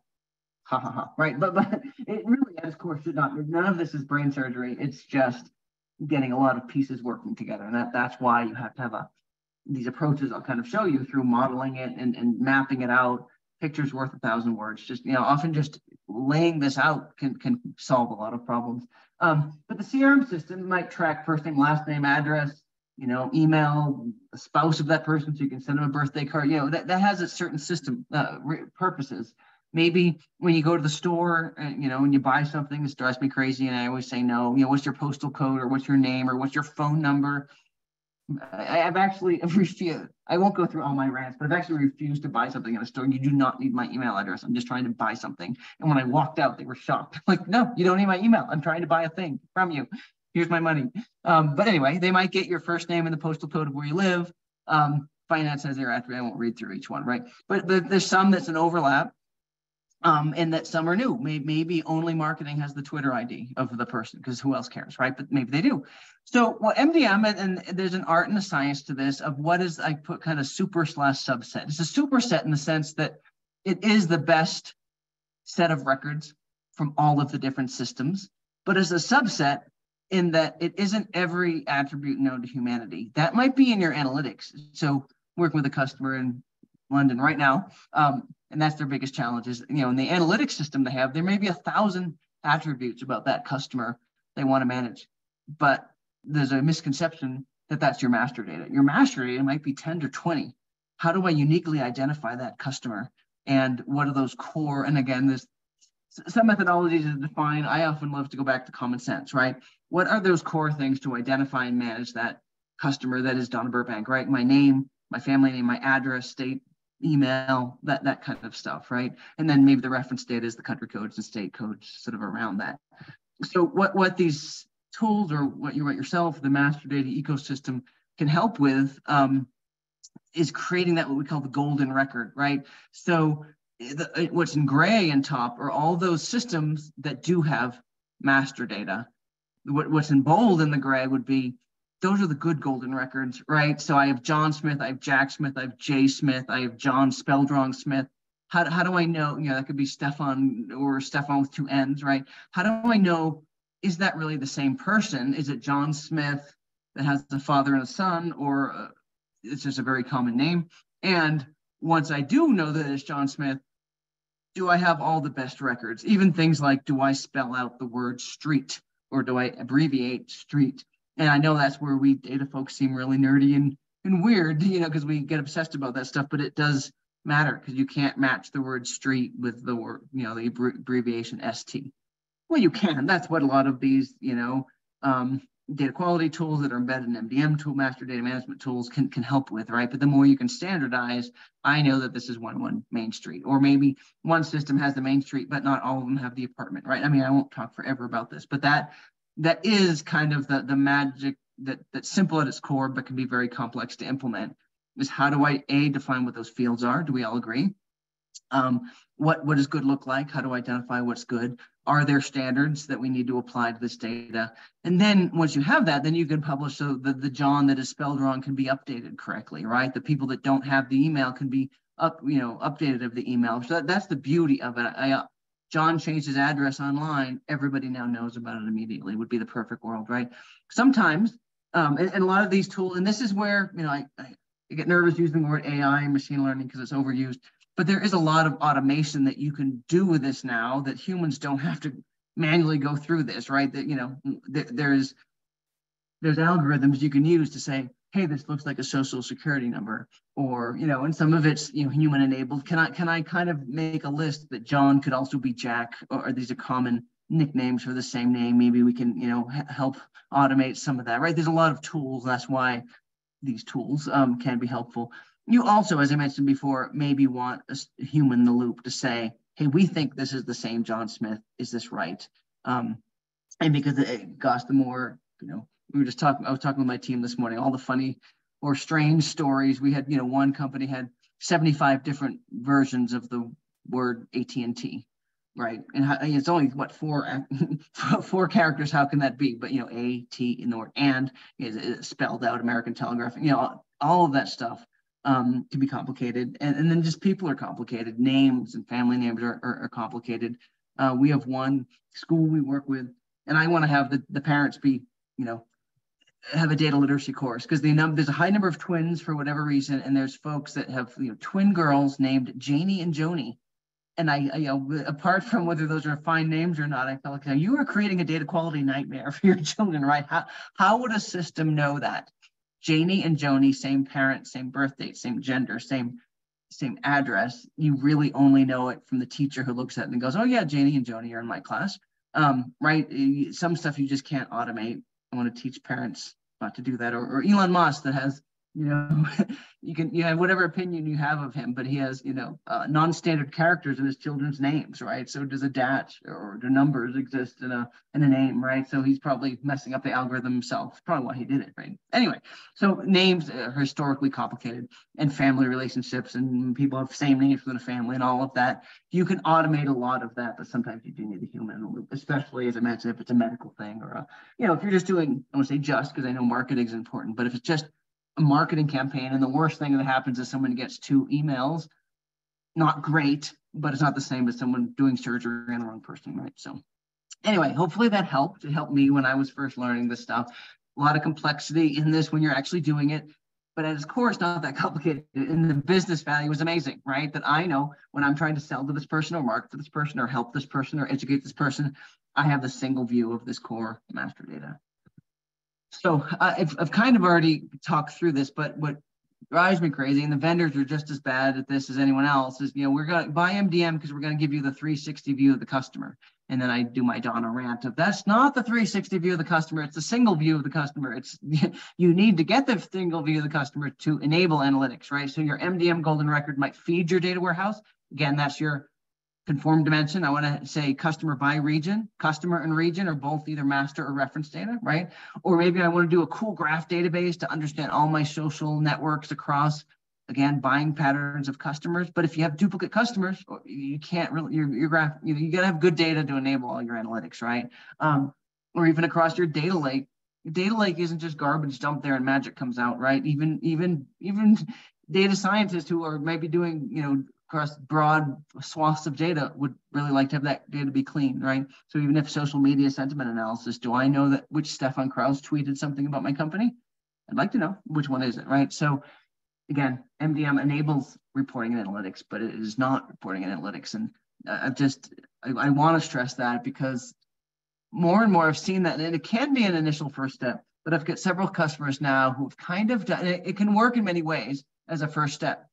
Ha ha ha. Right. But but it really at its core should not. None of this is brain surgery. It's just getting a lot of pieces working together. And that, that's why you have to have a these approaches I'll kind of show you through modeling it and, and mapping it out. Pictures worth a thousand words. Just you know, often just laying this out can can solve a lot of problems. Um, but the CRM system might track first name, last name, address, you know, email, a spouse of that person, so you can send them a birthday card. You know, that, that has a certain system uh, purposes maybe when you go to the store, uh, you know, when you buy something, this drives me crazy. And I always say no, you know, what's your postal code or what's your name or what's your phone number? I, have actually refused. I won't go through all my rants, but I've actually refused to buy something in a store. You do not need my email address. I'm just trying to buy something. And when I walked out, they were shocked. like, no, you don't need my email. I'm trying to buy a thing from you. Here's my money. Um, but anyway, they might get your first name and the postal code of where you live. Um, finance has their attribute. I won't read through each one, right? But, but there's some that's an overlap um, and that some are new. Maybe, maybe only marketing has the Twitter ID of the person because who else cares, right? But maybe they do. So, well, MDM, and, and, there's an art and a science to this of what is I put kind of super slash subset. It's a superset in the sense that it is the best set of records from all of the different systems, but as a subset in that it isn't every attribute known to humanity. That might be in your analytics. So, working with a customer in London right now, um, and that's their biggest challenge is you know in the analytics system they have there may be a thousand attributes about that customer they want to manage but there's a misconception that that's your master data. Your master data might be 10 to 20 how do i uniquely identify that customer? And what are those core and again there's some methodologies to define i often love to go back to common sense right? What are those core things to identify and manage that customer that is donna burbank right? My name my family name my address state email, that that kind of stuff, right? And then maybe the reference data is the country codes and state codes sort of around that. So what what these tools or what you write yourself, the master data ecosystem can help with um, is creating that what we call the golden record, right? So the, what's in gray and top are all those systems that do have master data. What, what's in bold in the gray would be those are the good golden records, right? So I have John Smith, I have Jack Smith, I have Jay Smith, I have John spelled wrong Smith. How, how do I know? You know, that could be Stefan or Stefan with two N's, right? How do I know? Is that really the same person? Is it John Smith that has a father and a son, or uh, it's just a very common name? And once I do know that it's John Smith, do I have all the best records? Even things like, do I spell out the word street or do I abbreviate street? And I know that's where we data folks seem really nerdy and, and weird, you know, because we get obsessed about that stuff, but it does matter because you can't match the word street with the word, you know, the abbreviation ST. Well, you can. That's what a lot of these, you know, um, data quality tools that are embedded in MDM tool, master data management tools can, can help with, right? But the more you can standardize, I know that this is one one Main Street, or maybe one system has the Main Street, but not all of them have the apartment, right? I mean, I won't talk forever about this, but that that is kind of the, the magic that, that's simple at its core, but can be very complex to implement is how do I A, define what those fields are? Do we all agree? Um, what, what does good look like? How do I identify what's good? Are there standards that we need to apply to this data? And then once you have that, then you can publish so the, the John that is spelled wrong can be updated correctly, right? The people that don't have the email can be up, you know, updated of the email. So that, that's the beauty of it. I, John changed his address online, everybody now knows about it immediately. Would be the perfect world, right? Sometimes, um, and, and, a lot of these tools, and this is where you know I, I get nervous using the word AI and machine learning because it's overused. But there is a lot of automation that you can do with this now that humans don't have to manually go through this, right? That you know, th- there's there's algorithms you can use to say, hey, this looks like a social security number, or you know, and some of it's you know human enabled. Can I can I kind of make a list that John could also be Jack, or these are common nicknames for the same name. Maybe we can, you know, help automate some of that, right? There's a lot of tools. That's why these tools um, can be helpful. You also, as I mentioned before, maybe want a human in the loop to say, hey, we think this is the same John Smith. Is this right? Um, and because it, gosh, the more, you know, we were just talking, I was talking with my team this morning, all the funny or strange stories. We had, you know, one company had 75 different versions of the word AT&T, right? And it's only what four four characters. How can that be? But you know, A T in the word and is, is spelled out. American Telegraph. You know, all of that stuff um, can be complicated, and, and then just people are complicated. Names and family names are, are, are complicated. Uh, we have one school we work with, and I want to have the, the parents be, you know, have a data literacy course because the num- there's a high number of twins for whatever reason, and there's folks that have you know twin girls named Janie and Joni. And I, I, you know, apart from whether those are fine names or not, I felt like you are creating a data quality nightmare for your children, right? How how would a system know that? Janie and Joni, same parent, same birth date, same gender, same same address. You really only know it from the teacher who looks at it and goes, "Oh yeah, Janie and Joni are in my class." Um, right? Some stuff you just can't automate. I want to teach parents not to do that, or, or Elon Musk that has you know you can you have whatever opinion you have of him but he has you know uh, non-standard characters in his children's names right? So does a dash or do numbers exist in a in a name right? So he's probably messing up the algorithm himself. Probably why he did it right? Anyway so names are historically complicated and family relationships and people have same names within a family and all of that. You can automate a lot of that but sometimes you do need a human especially as i mentioned if it's a medical thing or a you know if you're just doing i want to say just because i know marketing is important but if it's just a marketing campaign and the worst thing that happens is someone gets two emails. Not great but it's not the same as someone doing surgery on the wrong person right? So anyway hopefully that helped. It helped me when i was first learning this stuff. A lot of complexity in this when you're actually doing it but at its core it's not that complicated and the business value is amazing right? That i know when i'm trying to sell to this person or market to this person or help this person or educate this person i have the single view of this core master data so uh, I've, I've kind of already talked through this, but what drives me crazy, and the vendors are just as bad at this as anyone else, is you know we're going to buy MDM because we're going to give you the 360 view of the customer, and then I do my Donna rant of that's not the 360 view of the customer, it's the single view of the customer. It's you need to get the single view of the customer to enable analytics, right? So your MDM golden record might feed your data warehouse. Again, that's your conform dimension, I want to say customer by region, customer and region are both either master or reference data, right? Or maybe I want to do a cool graph database to understand all my social networks across, again, buying patterns of customers. But if you have duplicate customers, you can't really, your, your graph, you, know, you got to have good data to enable all your analytics, right? Um, or even across your data lake. Data lake isn't just garbage dumped there and magic comes out, right? Even, even, even data scientists who are maybe doing, you know, across broad swaths of data would really like to have that data be clean, right? So even if social media sentiment analysis, do I know that which Stefan Kraus tweeted something about my company? I'd like to know which one is it, right? So again, MDM enables reporting and analytics, but it is not reporting and analytics. And I've just, I, I want to stress that because more and more I've seen that, and it can be an initial first step, but I've got several customers now who've kind of done it, it can work in many ways as a first step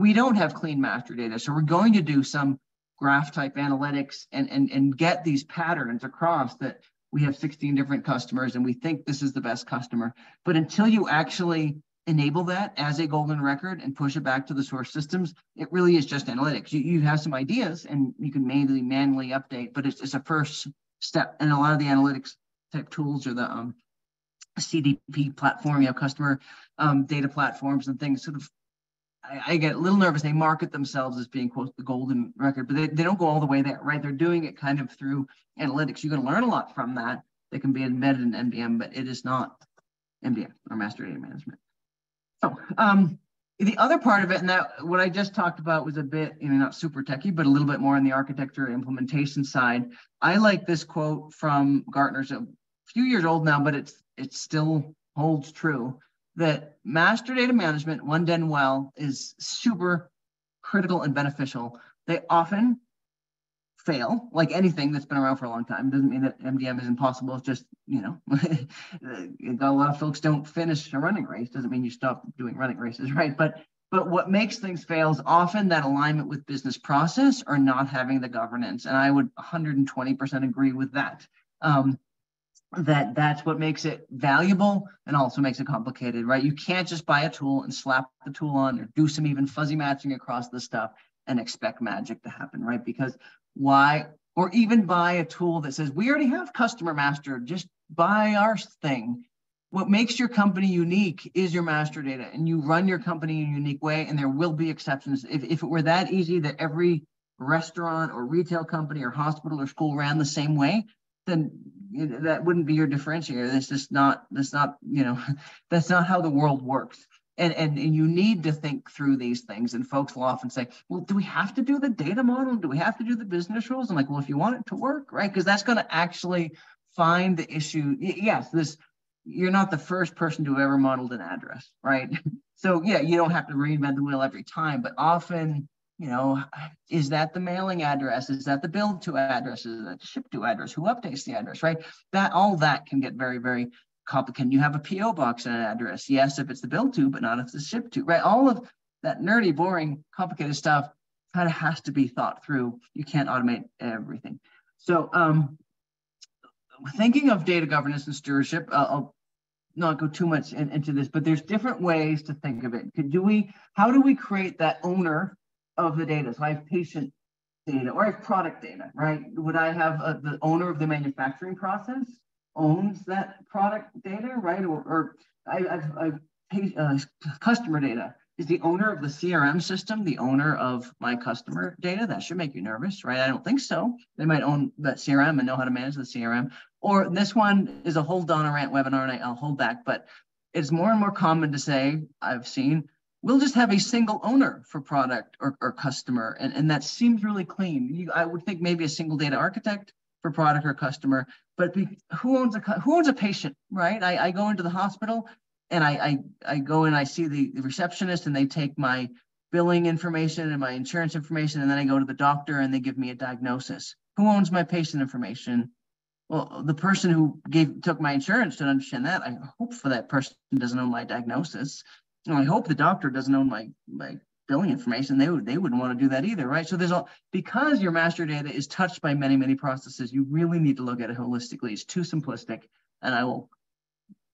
we don't have clean master data. So we're going to do some graph type analytics and, and, and get these patterns across that we have 16 different customers and we think this is the best customer. But until you actually enable that as a golden record and push it back to the source systems, it really is just analytics. You, you have some ideas and you can manually manually update, but it's, it's a first step. And a lot of the analytics type tools are the um, CDP platform, you have customer um, data platforms and things sort of I, I, get a little nervous. They market themselves as being quote the golden record, but they, they don't go all the way there, right? They're doing it kind of through analytics. You can learn a lot from that. They can be embedded in MDM, but it is not MDM or master data management. So um, the other part of it, and that what I just talked about was a bit, you know, not super techy, but a little bit more on the architecture implementation side. I like this quote from Gartner's a few years old now, but it's it still holds true that master data management, when done well, is super critical and beneficial. They often fail, like anything that's been around for a long time. Doesn't mean that MDM is impossible. It's just, you know, a lot of folks don't finish a running race. Doesn't mean you stop doing running races, right? But But what makes things fail is often that alignment with business process or not having the governance. And I would 120% agree with that. Um, that that's what makes it valuable and also makes it complicated, right? You can't just buy a tool and slap the tool on or do some even fuzzy matching across the stuff and expect magic to happen, right? Because why, or even buy a tool that says, we already have customer master, just buy our thing. What makes your company unique is your master data and you run your company in a unique way and there will be exceptions. If, if it were that easy that every restaurant or retail company or hospital or school ran the same way, then that wouldn't be your differentiator. That's just not, that's not, you know, that's not how the world works. And, and, and you need to think through these things. And folks will often say, well, do we have to do the data model? Do we have to do the business rules? I'm like, well, if you want it to work, right? Because that's going to actually find the issue. Yes, this you're not the first person to have ever modeled an address, right? So yeah, you don't have to reinvent the wheel every time, but often you know, is that the mailing address? Is that the bill to address? Is that ship to address? Who updates the address, right? That all that can get very, very complicated. You have a PO box and an address. Yes, if it's the bill to, but not if it's the ship to, right? All of that nerdy, boring, complicated stuff kind of has to be thought through. You can't automate everything. So um, thinking of data governance and stewardship, uh, I'll not go too much in, into this, but there's different ways to think of it. Do we, how do we create that owner of the data. So I have patient data or I have product data, right? Would I have a, the owner of the manufacturing process owns that product data, right? Or, or I, I've uh, customer data. Is the owner of the CRM system the owner of my customer data? That should make you nervous, right? I don't think so. They might own that CRM and know how to manage the CRM. Or this one is a whole Donna Rant webinar, and I'll hold back, but it's more and more common to say, I've seen, we'll just have a single owner for product or, or customer. And, and that seems really clean. You, I would think maybe a single data architect for product or customer, but be, who owns a who owns a patient, right? I, I go into the hospital and I, I, I go and I see the, the receptionist and they take my billing information and my insurance information, and then I go to the doctor and they give me a diagnosis. Who owns my patient information? Well, the person who gave took my insurance to understand that. I hope for that person doesn't own my diagnosis. I hope the doctor doesn't own my my billing information. They would they wouldn't want to do that either, right? So there's all because your master data is touched by many many processes. You really need to look at it holistically. It's too simplistic, and I will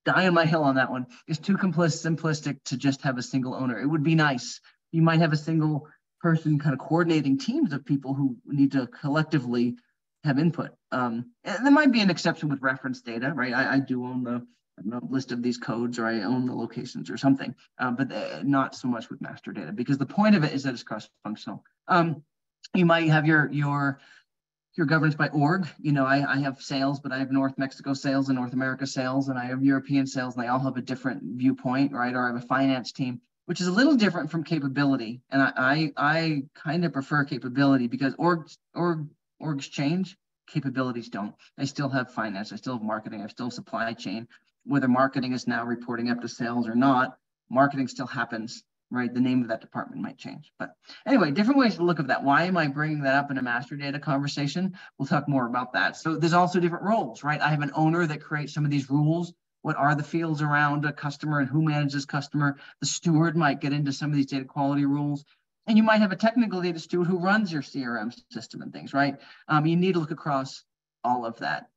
die on my hill on that one. It's too simplistic to just have a single owner. It would be nice. You might have a single person kind of coordinating teams of people who need to collectively have input. Um, and there might be an exception with reference data, right? I, I do own the know, list of these codes or I own the locations or something, uh, but uh, not so much with master data because the point of it is that it's cross-functional. Um, you might have your your your governance by org. You know, I, I have sales, but I have North Mexico sales and North America sales, and I have European sales, and they all have a different viewpoint, right? Or I have a finance team, which is a little different from capability. And I I, I kind of prefer capability because orgs org orgs change, capabilities don't. I still have finance, I still have marketing, I still have supply chain, whether marketing is now reporting up to sales or not, marketing still happens, right? The name of that department might change. But anyway, different ways to look at that. Why am I bringing that up in a master data conversation? We'll talk more about that. So there's also different roles, right? I have an owner that creates some of these rules. What are the fields around a customer and who manages customer? The steward might get into some of these data quality rules. And you might have a technical data steward who runs your CRM system and things, right? Um, you need to look across all of that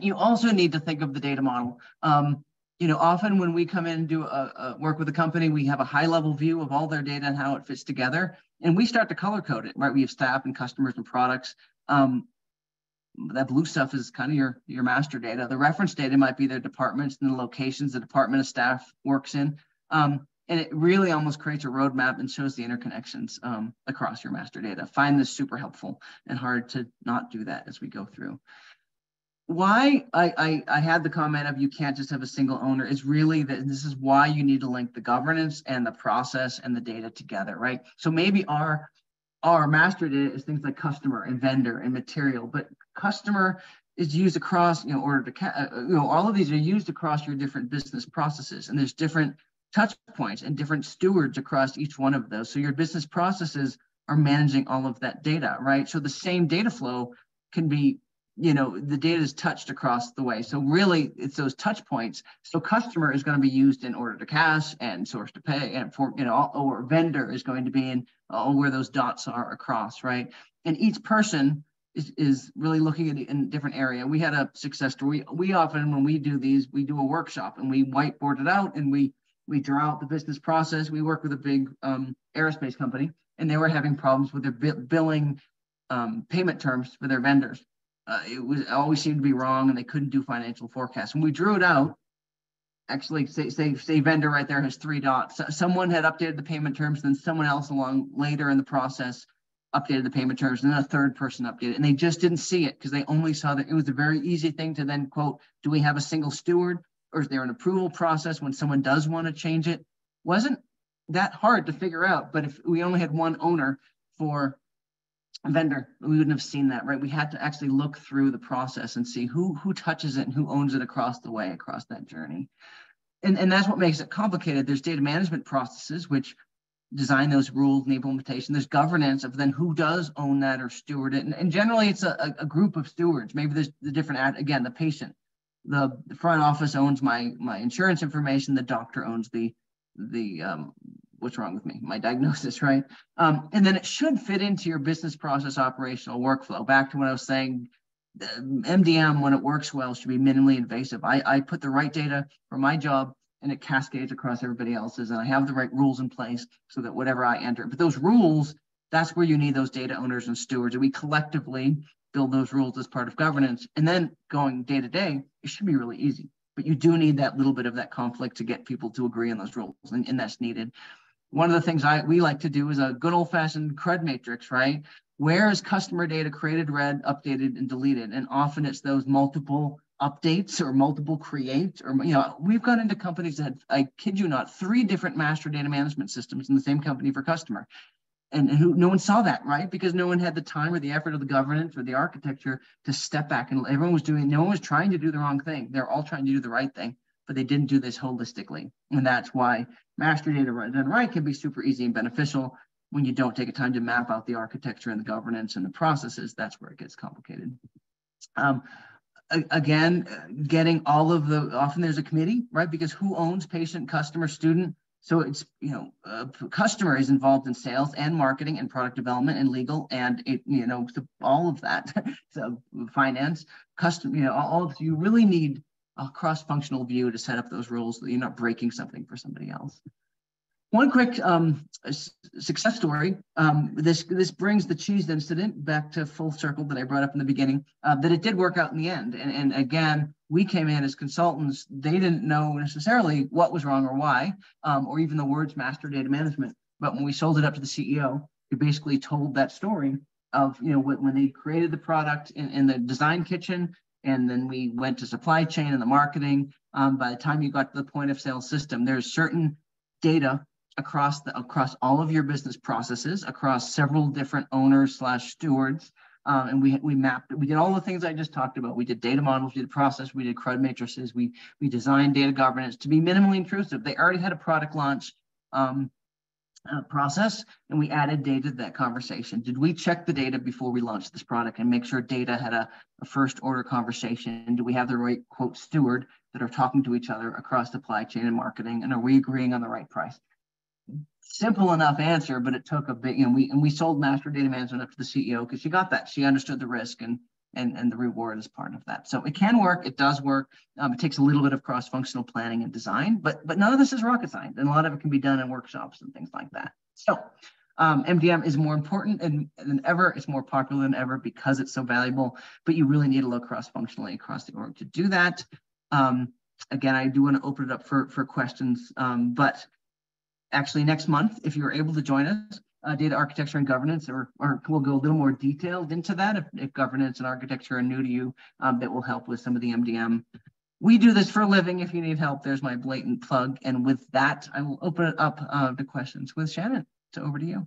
you also need to think of the data model. Um, you know, often when we come in and do a, a, work with a company, we have a high level view of all their data and how it fits together, and we start to color code it. Right, we have staff and customers and products. Um, that blue stuff is kind of your your master data. The reference data might be their departments and the locations the department of staff works in. Um, and it really almost creates a roadmap and shows the interconnections um, across your master data. Find this super helpful and hard to not do that as we go through why I, I, I had the comment of you can't just have a single owner is really that this is why you need to link the governance and the process and the data together, right? So maybe our our master data is things like customer and vendor and material, but customer is used across, you know, order to, uh, you know, all of these are used across your different business processes, and there's different touch points and different stewards across each one of those. So your business processes are managing all of that data, right? So the same data flow can be you know the data is touched across the way. So really it's those touch points. So customer is going to be used in order to cash and source to pay and for you know or vendor is going to be in uh, where those dots are across right? And each person is, is really looking at it in a different area. We had a success story. We often when we do these we do a workshop and we whiteboard it out and we we draw out the business process. We work with a big um, aerospace company and they were having problems with their billing um, payment terms for their vendors uh, it was always seemed to be wrong and they couldn't do financial forecasts. When we drew it out, actually say, say, say vendor right there has three dots. Someone had updated the payment terms, then someone else along later in the process updated the payment terms, and then a third person updated, and they just didn't see it because they only saw that it was a very easy thing to then quote, do we have a single steward or is there an approval process when someone does want to change it? Wasn't that hard to figure out, but if we only had one owner for vendor we wouldn't have seen that right? We had to actually look through the process and see who who touches it and who owns it across the way across that journey. And and that's what makes it complicated. There's data management processes which design those rules and implementation. There's governance of then who does own that or steward it. And, and generally it's a, a group of stewards. Maybe there's the different ad again the patient. The front office owns my my insurance information. The doctor owns the the um, what's wrong with me, my diagnosis, right? Um, and then it should fit into your business process operational workflow. Back to what I was saying, MDM, when it works well, should be minimally invasive. I, I put the right data for my job and it cascades across everybody else's, and I have the right rules in place so that whatever I enter, but those rules, that's where you need those data owners and stewards. And we collectively build those rules as part of governance. And then going day to day, it should be really easy. But you do need that little bit of that conflict to get people to agree on those rules, and, and that's needed one of the things I we like to do is a good old fashioned CRUD matrix, right? Where is customer data created, read, updated, and deleted? And often it's those multiple updates or multiple creates, or you know, we've gone into companies that I kid you not, three different master data management systems in the same company for customer. And, who no one saw that, right? Because no one had the time or the effort or the governance or the architecture to step back and everyone was doing, no one was trying to do the wrong thing. They're all trying to do the right thing but they didn't do this holistically. And that's why master data done right can be super easy and beneficial when you don't take a time to map out the architecture and the governance and the processes. That's where it gets complicated. Um, again, getting all of the, often there's a committee, right? Because who owns patient, customer, student? So it's, you know, customer is involved in sales and marketing and product development and legal and, it, you know, all of that. so finance, custom, you know, all of, you really need a cross-functional view to set up those rules that you're not breaking something for somebody else. One quick um, success story. Um, this this brings the cheese incident back to full circle that I brought up in the beginning. Uh, that it did work out in the end. And, and again, we came in as consultants. They didn't know necessarily what was wrong or why, um, or even the words master data management. But when we sold it up to the CEO, we basically told that story of you know when they created the product in, in the design kitchen and then we went to supply chain and the marketing. Um, by the time you got to the point of sale system, there's certain data across the across all of your business processes, across several different owners slash stewards. Um, and we we mapped we did all the things I just talked about. We did data models, we did process, we did CRUD matrices, we we designed data governance to be minimally intrusive. They already had a product launch. Um, uh, process and we added data to that conversation. Did we check the data before we launched this product and make sure data had a, a first order conversation? Do we have the right quote steward that are talking to each other across supply chain and marketing? And are we agreeing on the right price? Simple enough answer, but it took a big, and we and we sold master data management up to the CEO because she got that. She understood the risk and and, and the reward is part of that. So it can work, it does work. Um, it takes a little bit of cross-functional planning and design, but but none of this is rocket science, and a lot of it can be done in workshops and things like that. So um, MDM is more important than, than ever. It's more popular than ever because it's so valuable, but you really need to look cross-functionally across the org to do that. Um, again, I do want to open it up for, for questions, um, but actually next month, if you're able to join us, uh, data architecture and governance, or, or we'll go a little more detailed into that if, if governance and architecture are new to you, um, that will help with some of the MDM. We do this for a living. If you need help, there's my blatant plug. And with that, I will open it up uh, to questions with Shannon. So over to you.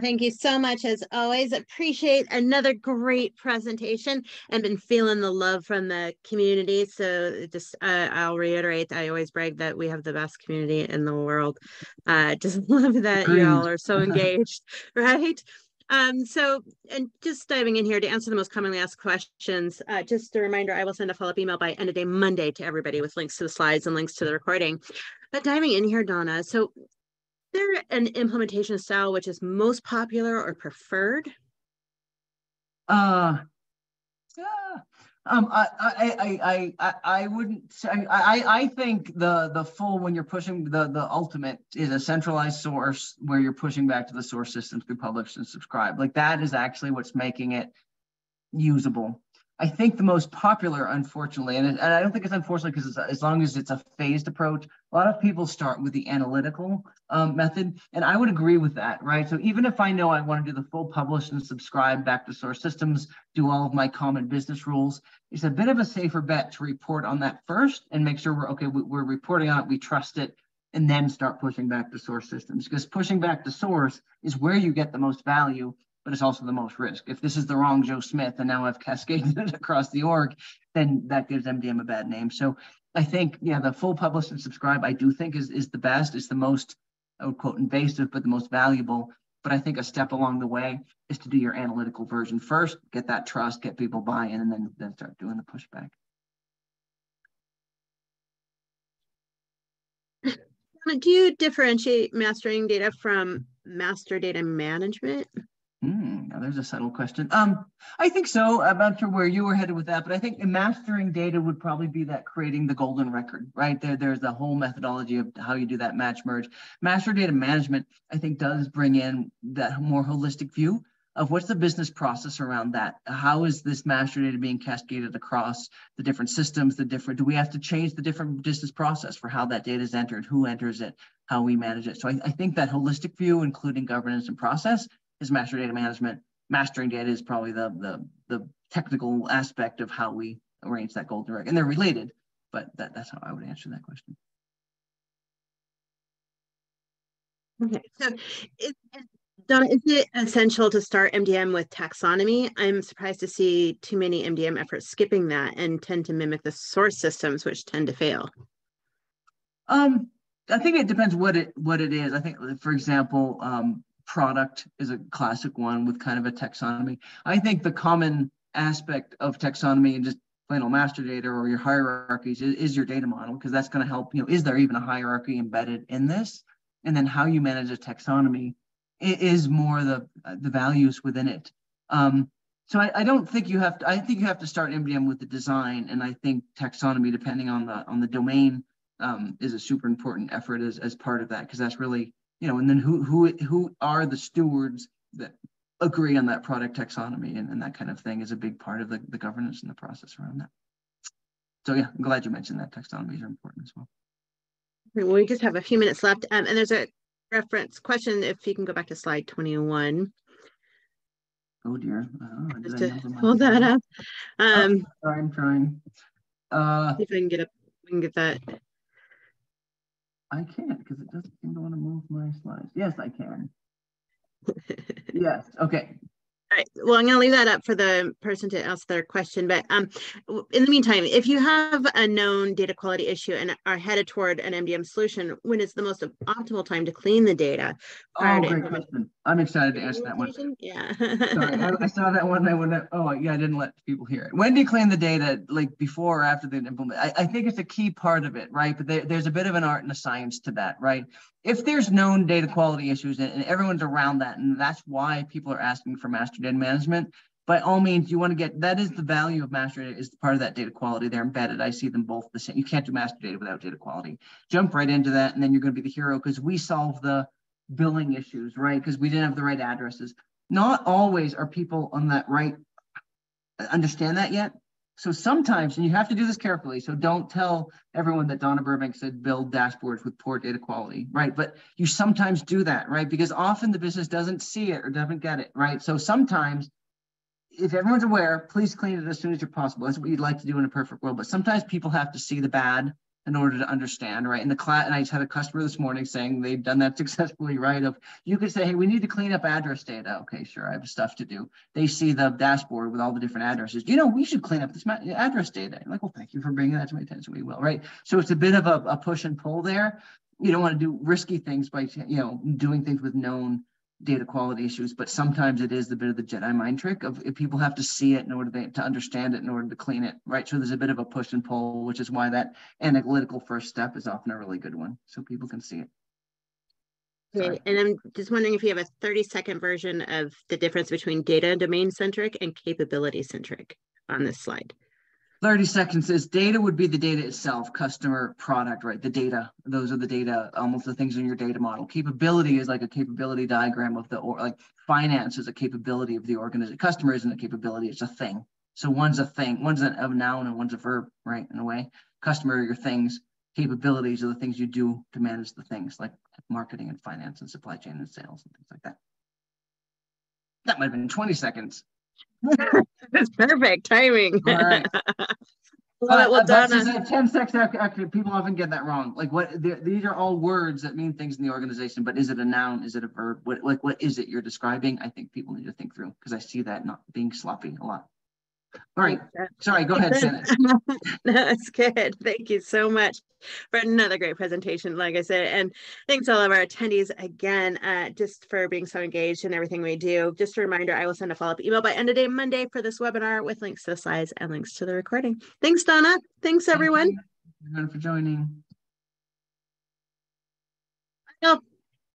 Thank you so much. As always, appreciate another great presentation and been feeling the love from the community. So just uh, I'll reiterate, I always brag that we have the best community in the world. Uh, just love that y'all are so engaged, right? Um, so, and just diving in here to answer the most commonly asked questions, uh, just a reminder, I will send a follow-up email by end of day Monday to everybody with links to the slides and links to the recording. But diving in here, Donna, so there an implementation style which is most popular or preferred? Uh, yeah. Um, I, I, I, I, I wouldn't say, I, I think the, the full, when you're pushing the, the ultimate is a centralized source where you're pushing back to the source systems to publish and subscribe. Like that is actually what's making it usable. I think the most popular, unfortunately, and, and I don't think it's unfortunately because as long as it's a phased approach, a lot of people start with the analytical um, method. And I would agree with that, right? So even if I know I want to do the full publish and subscribe back to source systems, do all of my common business rules, it's a bit of a safer bet to report on that first and make sure we're okay, we're reporting on it, we trust it, and then start pushing back to source systems. Because pushing back to source is where you get the most value but it's also the most risk. If this is the wrong Joe Smith and now I've cascaded it across the org, then that gives MDM a bad name. So I think, yeah, the full publish and subscribe, I do think is, is the best, is the most, I would quote invasive, but the most valuable. But I think a step along the way is to do your analytical version first, get that trust, get people buy-in, and then, then start doing the pushback. Do you differentiate mastering data from master data management? Mm, now there's a subtle question. Um, I think so. I'm not sure where you were headed with that, but I think mastering data would probably be that creating the golden record, right? There, there's the whole methodology of how you do that match merge. Master data management, I think, does bring in that more holistic view of what's the business process around that. How is this master data being cascaded across the different systems? The different do we have to change the different business process for how that data is entered, who enters it, how we manage it? So I, I think that holistic view, including governance and process, is master data management. Mastering data is probably the, the, the technical aspect of how we arrange that golden record. And they're related, but that, that's how I would answer that question. Okay, so is, Donna, is it essential to start MDM with taxonomy? I'm surprised to see too many MDM efforts skipping that and tend to mimic the source systems, which tend to fail. Um, I think it depends what it what it is. I think, for example, um, product is a classic one with kind of a taxonomy. I think the common aspect of taxonomy and just plain old master data or your hierarchies is, is your data model because that's going to help you know is there even a hierarchy embedded in this and then how you manage a taxonomy is more the the values within it um, so I, I, don't think you have to i think you have to start mdm with the design and i think taxonomy depending on the on the domain um, is a super important effort as, as part of that because that's really you know, and then who who who are the stewards that agree on that product taxonomy and, and that kind of thing is a big part of the, the governance and the process around that. So yeah, I'm glad you mentioned that taxonomies are important as well. We just have a few minutes left, um, and there's a reference question. If you can go back to slide 21. Oh dear. Oh, just to hold that up. Um, oh, I'm trying. Uh, see if I can get up. We can get that. I can't because it doesn't seem to want to move my slides. Yes, I can. yes. Okay. Right. Well, I'm going to leave that up for the person to ask their question. But um, in the meantime, if you have a known data quality issue and are headed toward an MDM solution, when is the most optimal time to clean the data? Oh, great question. I'm excited to answer that one. Yeah. Sorry, I, I, saw that one. I would oh, yeah, I didn't let people hear it. When do you clean the data, like before or after the implement? I, I think it's a key part of it, right? But there, there's a bit of an art and a science to that, right? If there's known data quality issues and, everyone's around that, and that's why people are asking for master data management, by all means, you want to get that is the value of master data is part of that data quality. They're embedded. I see them both the same. You can't do master data without data quality. Jump right into that, and then you're going to be the hero because we solve the billing issues, right? Because we didn't have the right addresses. Not always are people on that right uh, understand that yet. So sometimes, and you have to do this carefully, so don't tell everyone that Donna Burbank said build dashboards with poor data quality, right? But you sometimes do that, right? Because often the business doesn't see it or doesn't get it, right? So sometimes, if everyone's aware, please clean it as soon as you're possible. That's what you'd like to do in a perfect world. But sometimes people have to see the bad in order to understand, right? In the class, and I just had a customer this morning saying they've done that successfully, right? Of you could say, hey, we need to clean up address data. Okay, sure, I have stuff to do. They see the dashboard with all the different addresses. You know, we should clean up this address data. I'm like, well, thank you for bringing that to my attention. We will, right? So it's a bit of a, a push and pull there. You don't want to do risky things by, you know, doing things with known data quality issues, but sometimes it is a bit of the Jedi mind trick of if people have to see it in order to, to understand it in order to clean it, right? So there's a bit of a push and pull, which is why that analytical first step is often a really good one, so people can see it. Okay, and I'm just wondering if you have a 30 second version of the difference between data domain centric and capability centric on this slide. 30 seconds says data would be the data itself, customer, product, right? The data, those are the data, um, almost the things in your data model. Capability is like a capability diagram of the, or like finance is a capability of the organization. Customer isn't a capability, it's a thing. So one's a thing, one's a, a noun and one's a verb, right? In a way, customer are your things. Capabilities are the things you do to manage the things like marketing and finance and supply chain and sales and things like that. That might have been 20 seconds. That's perfect timing. All right. well, well done. 10 seconds after, people often get that wrong. Like what these are all words that mean things in the organization, but is it a noun? Is it a verb? What like what is it you're describing? I think people need to think through because I see that not being sloppy a lot. All right. Sorry, go ahead. That's good. Thank you so much for another great presentation, like I said. And thanks all of our attendees again, uh, just for being so engaged in everything we do. Just a reminder, I will send a follow-up email by end of day Monday for this webinar with links to the slides and links to the recording. Thanks, Donna. Thanks, everyone. Thank you everyone for joining. Oh.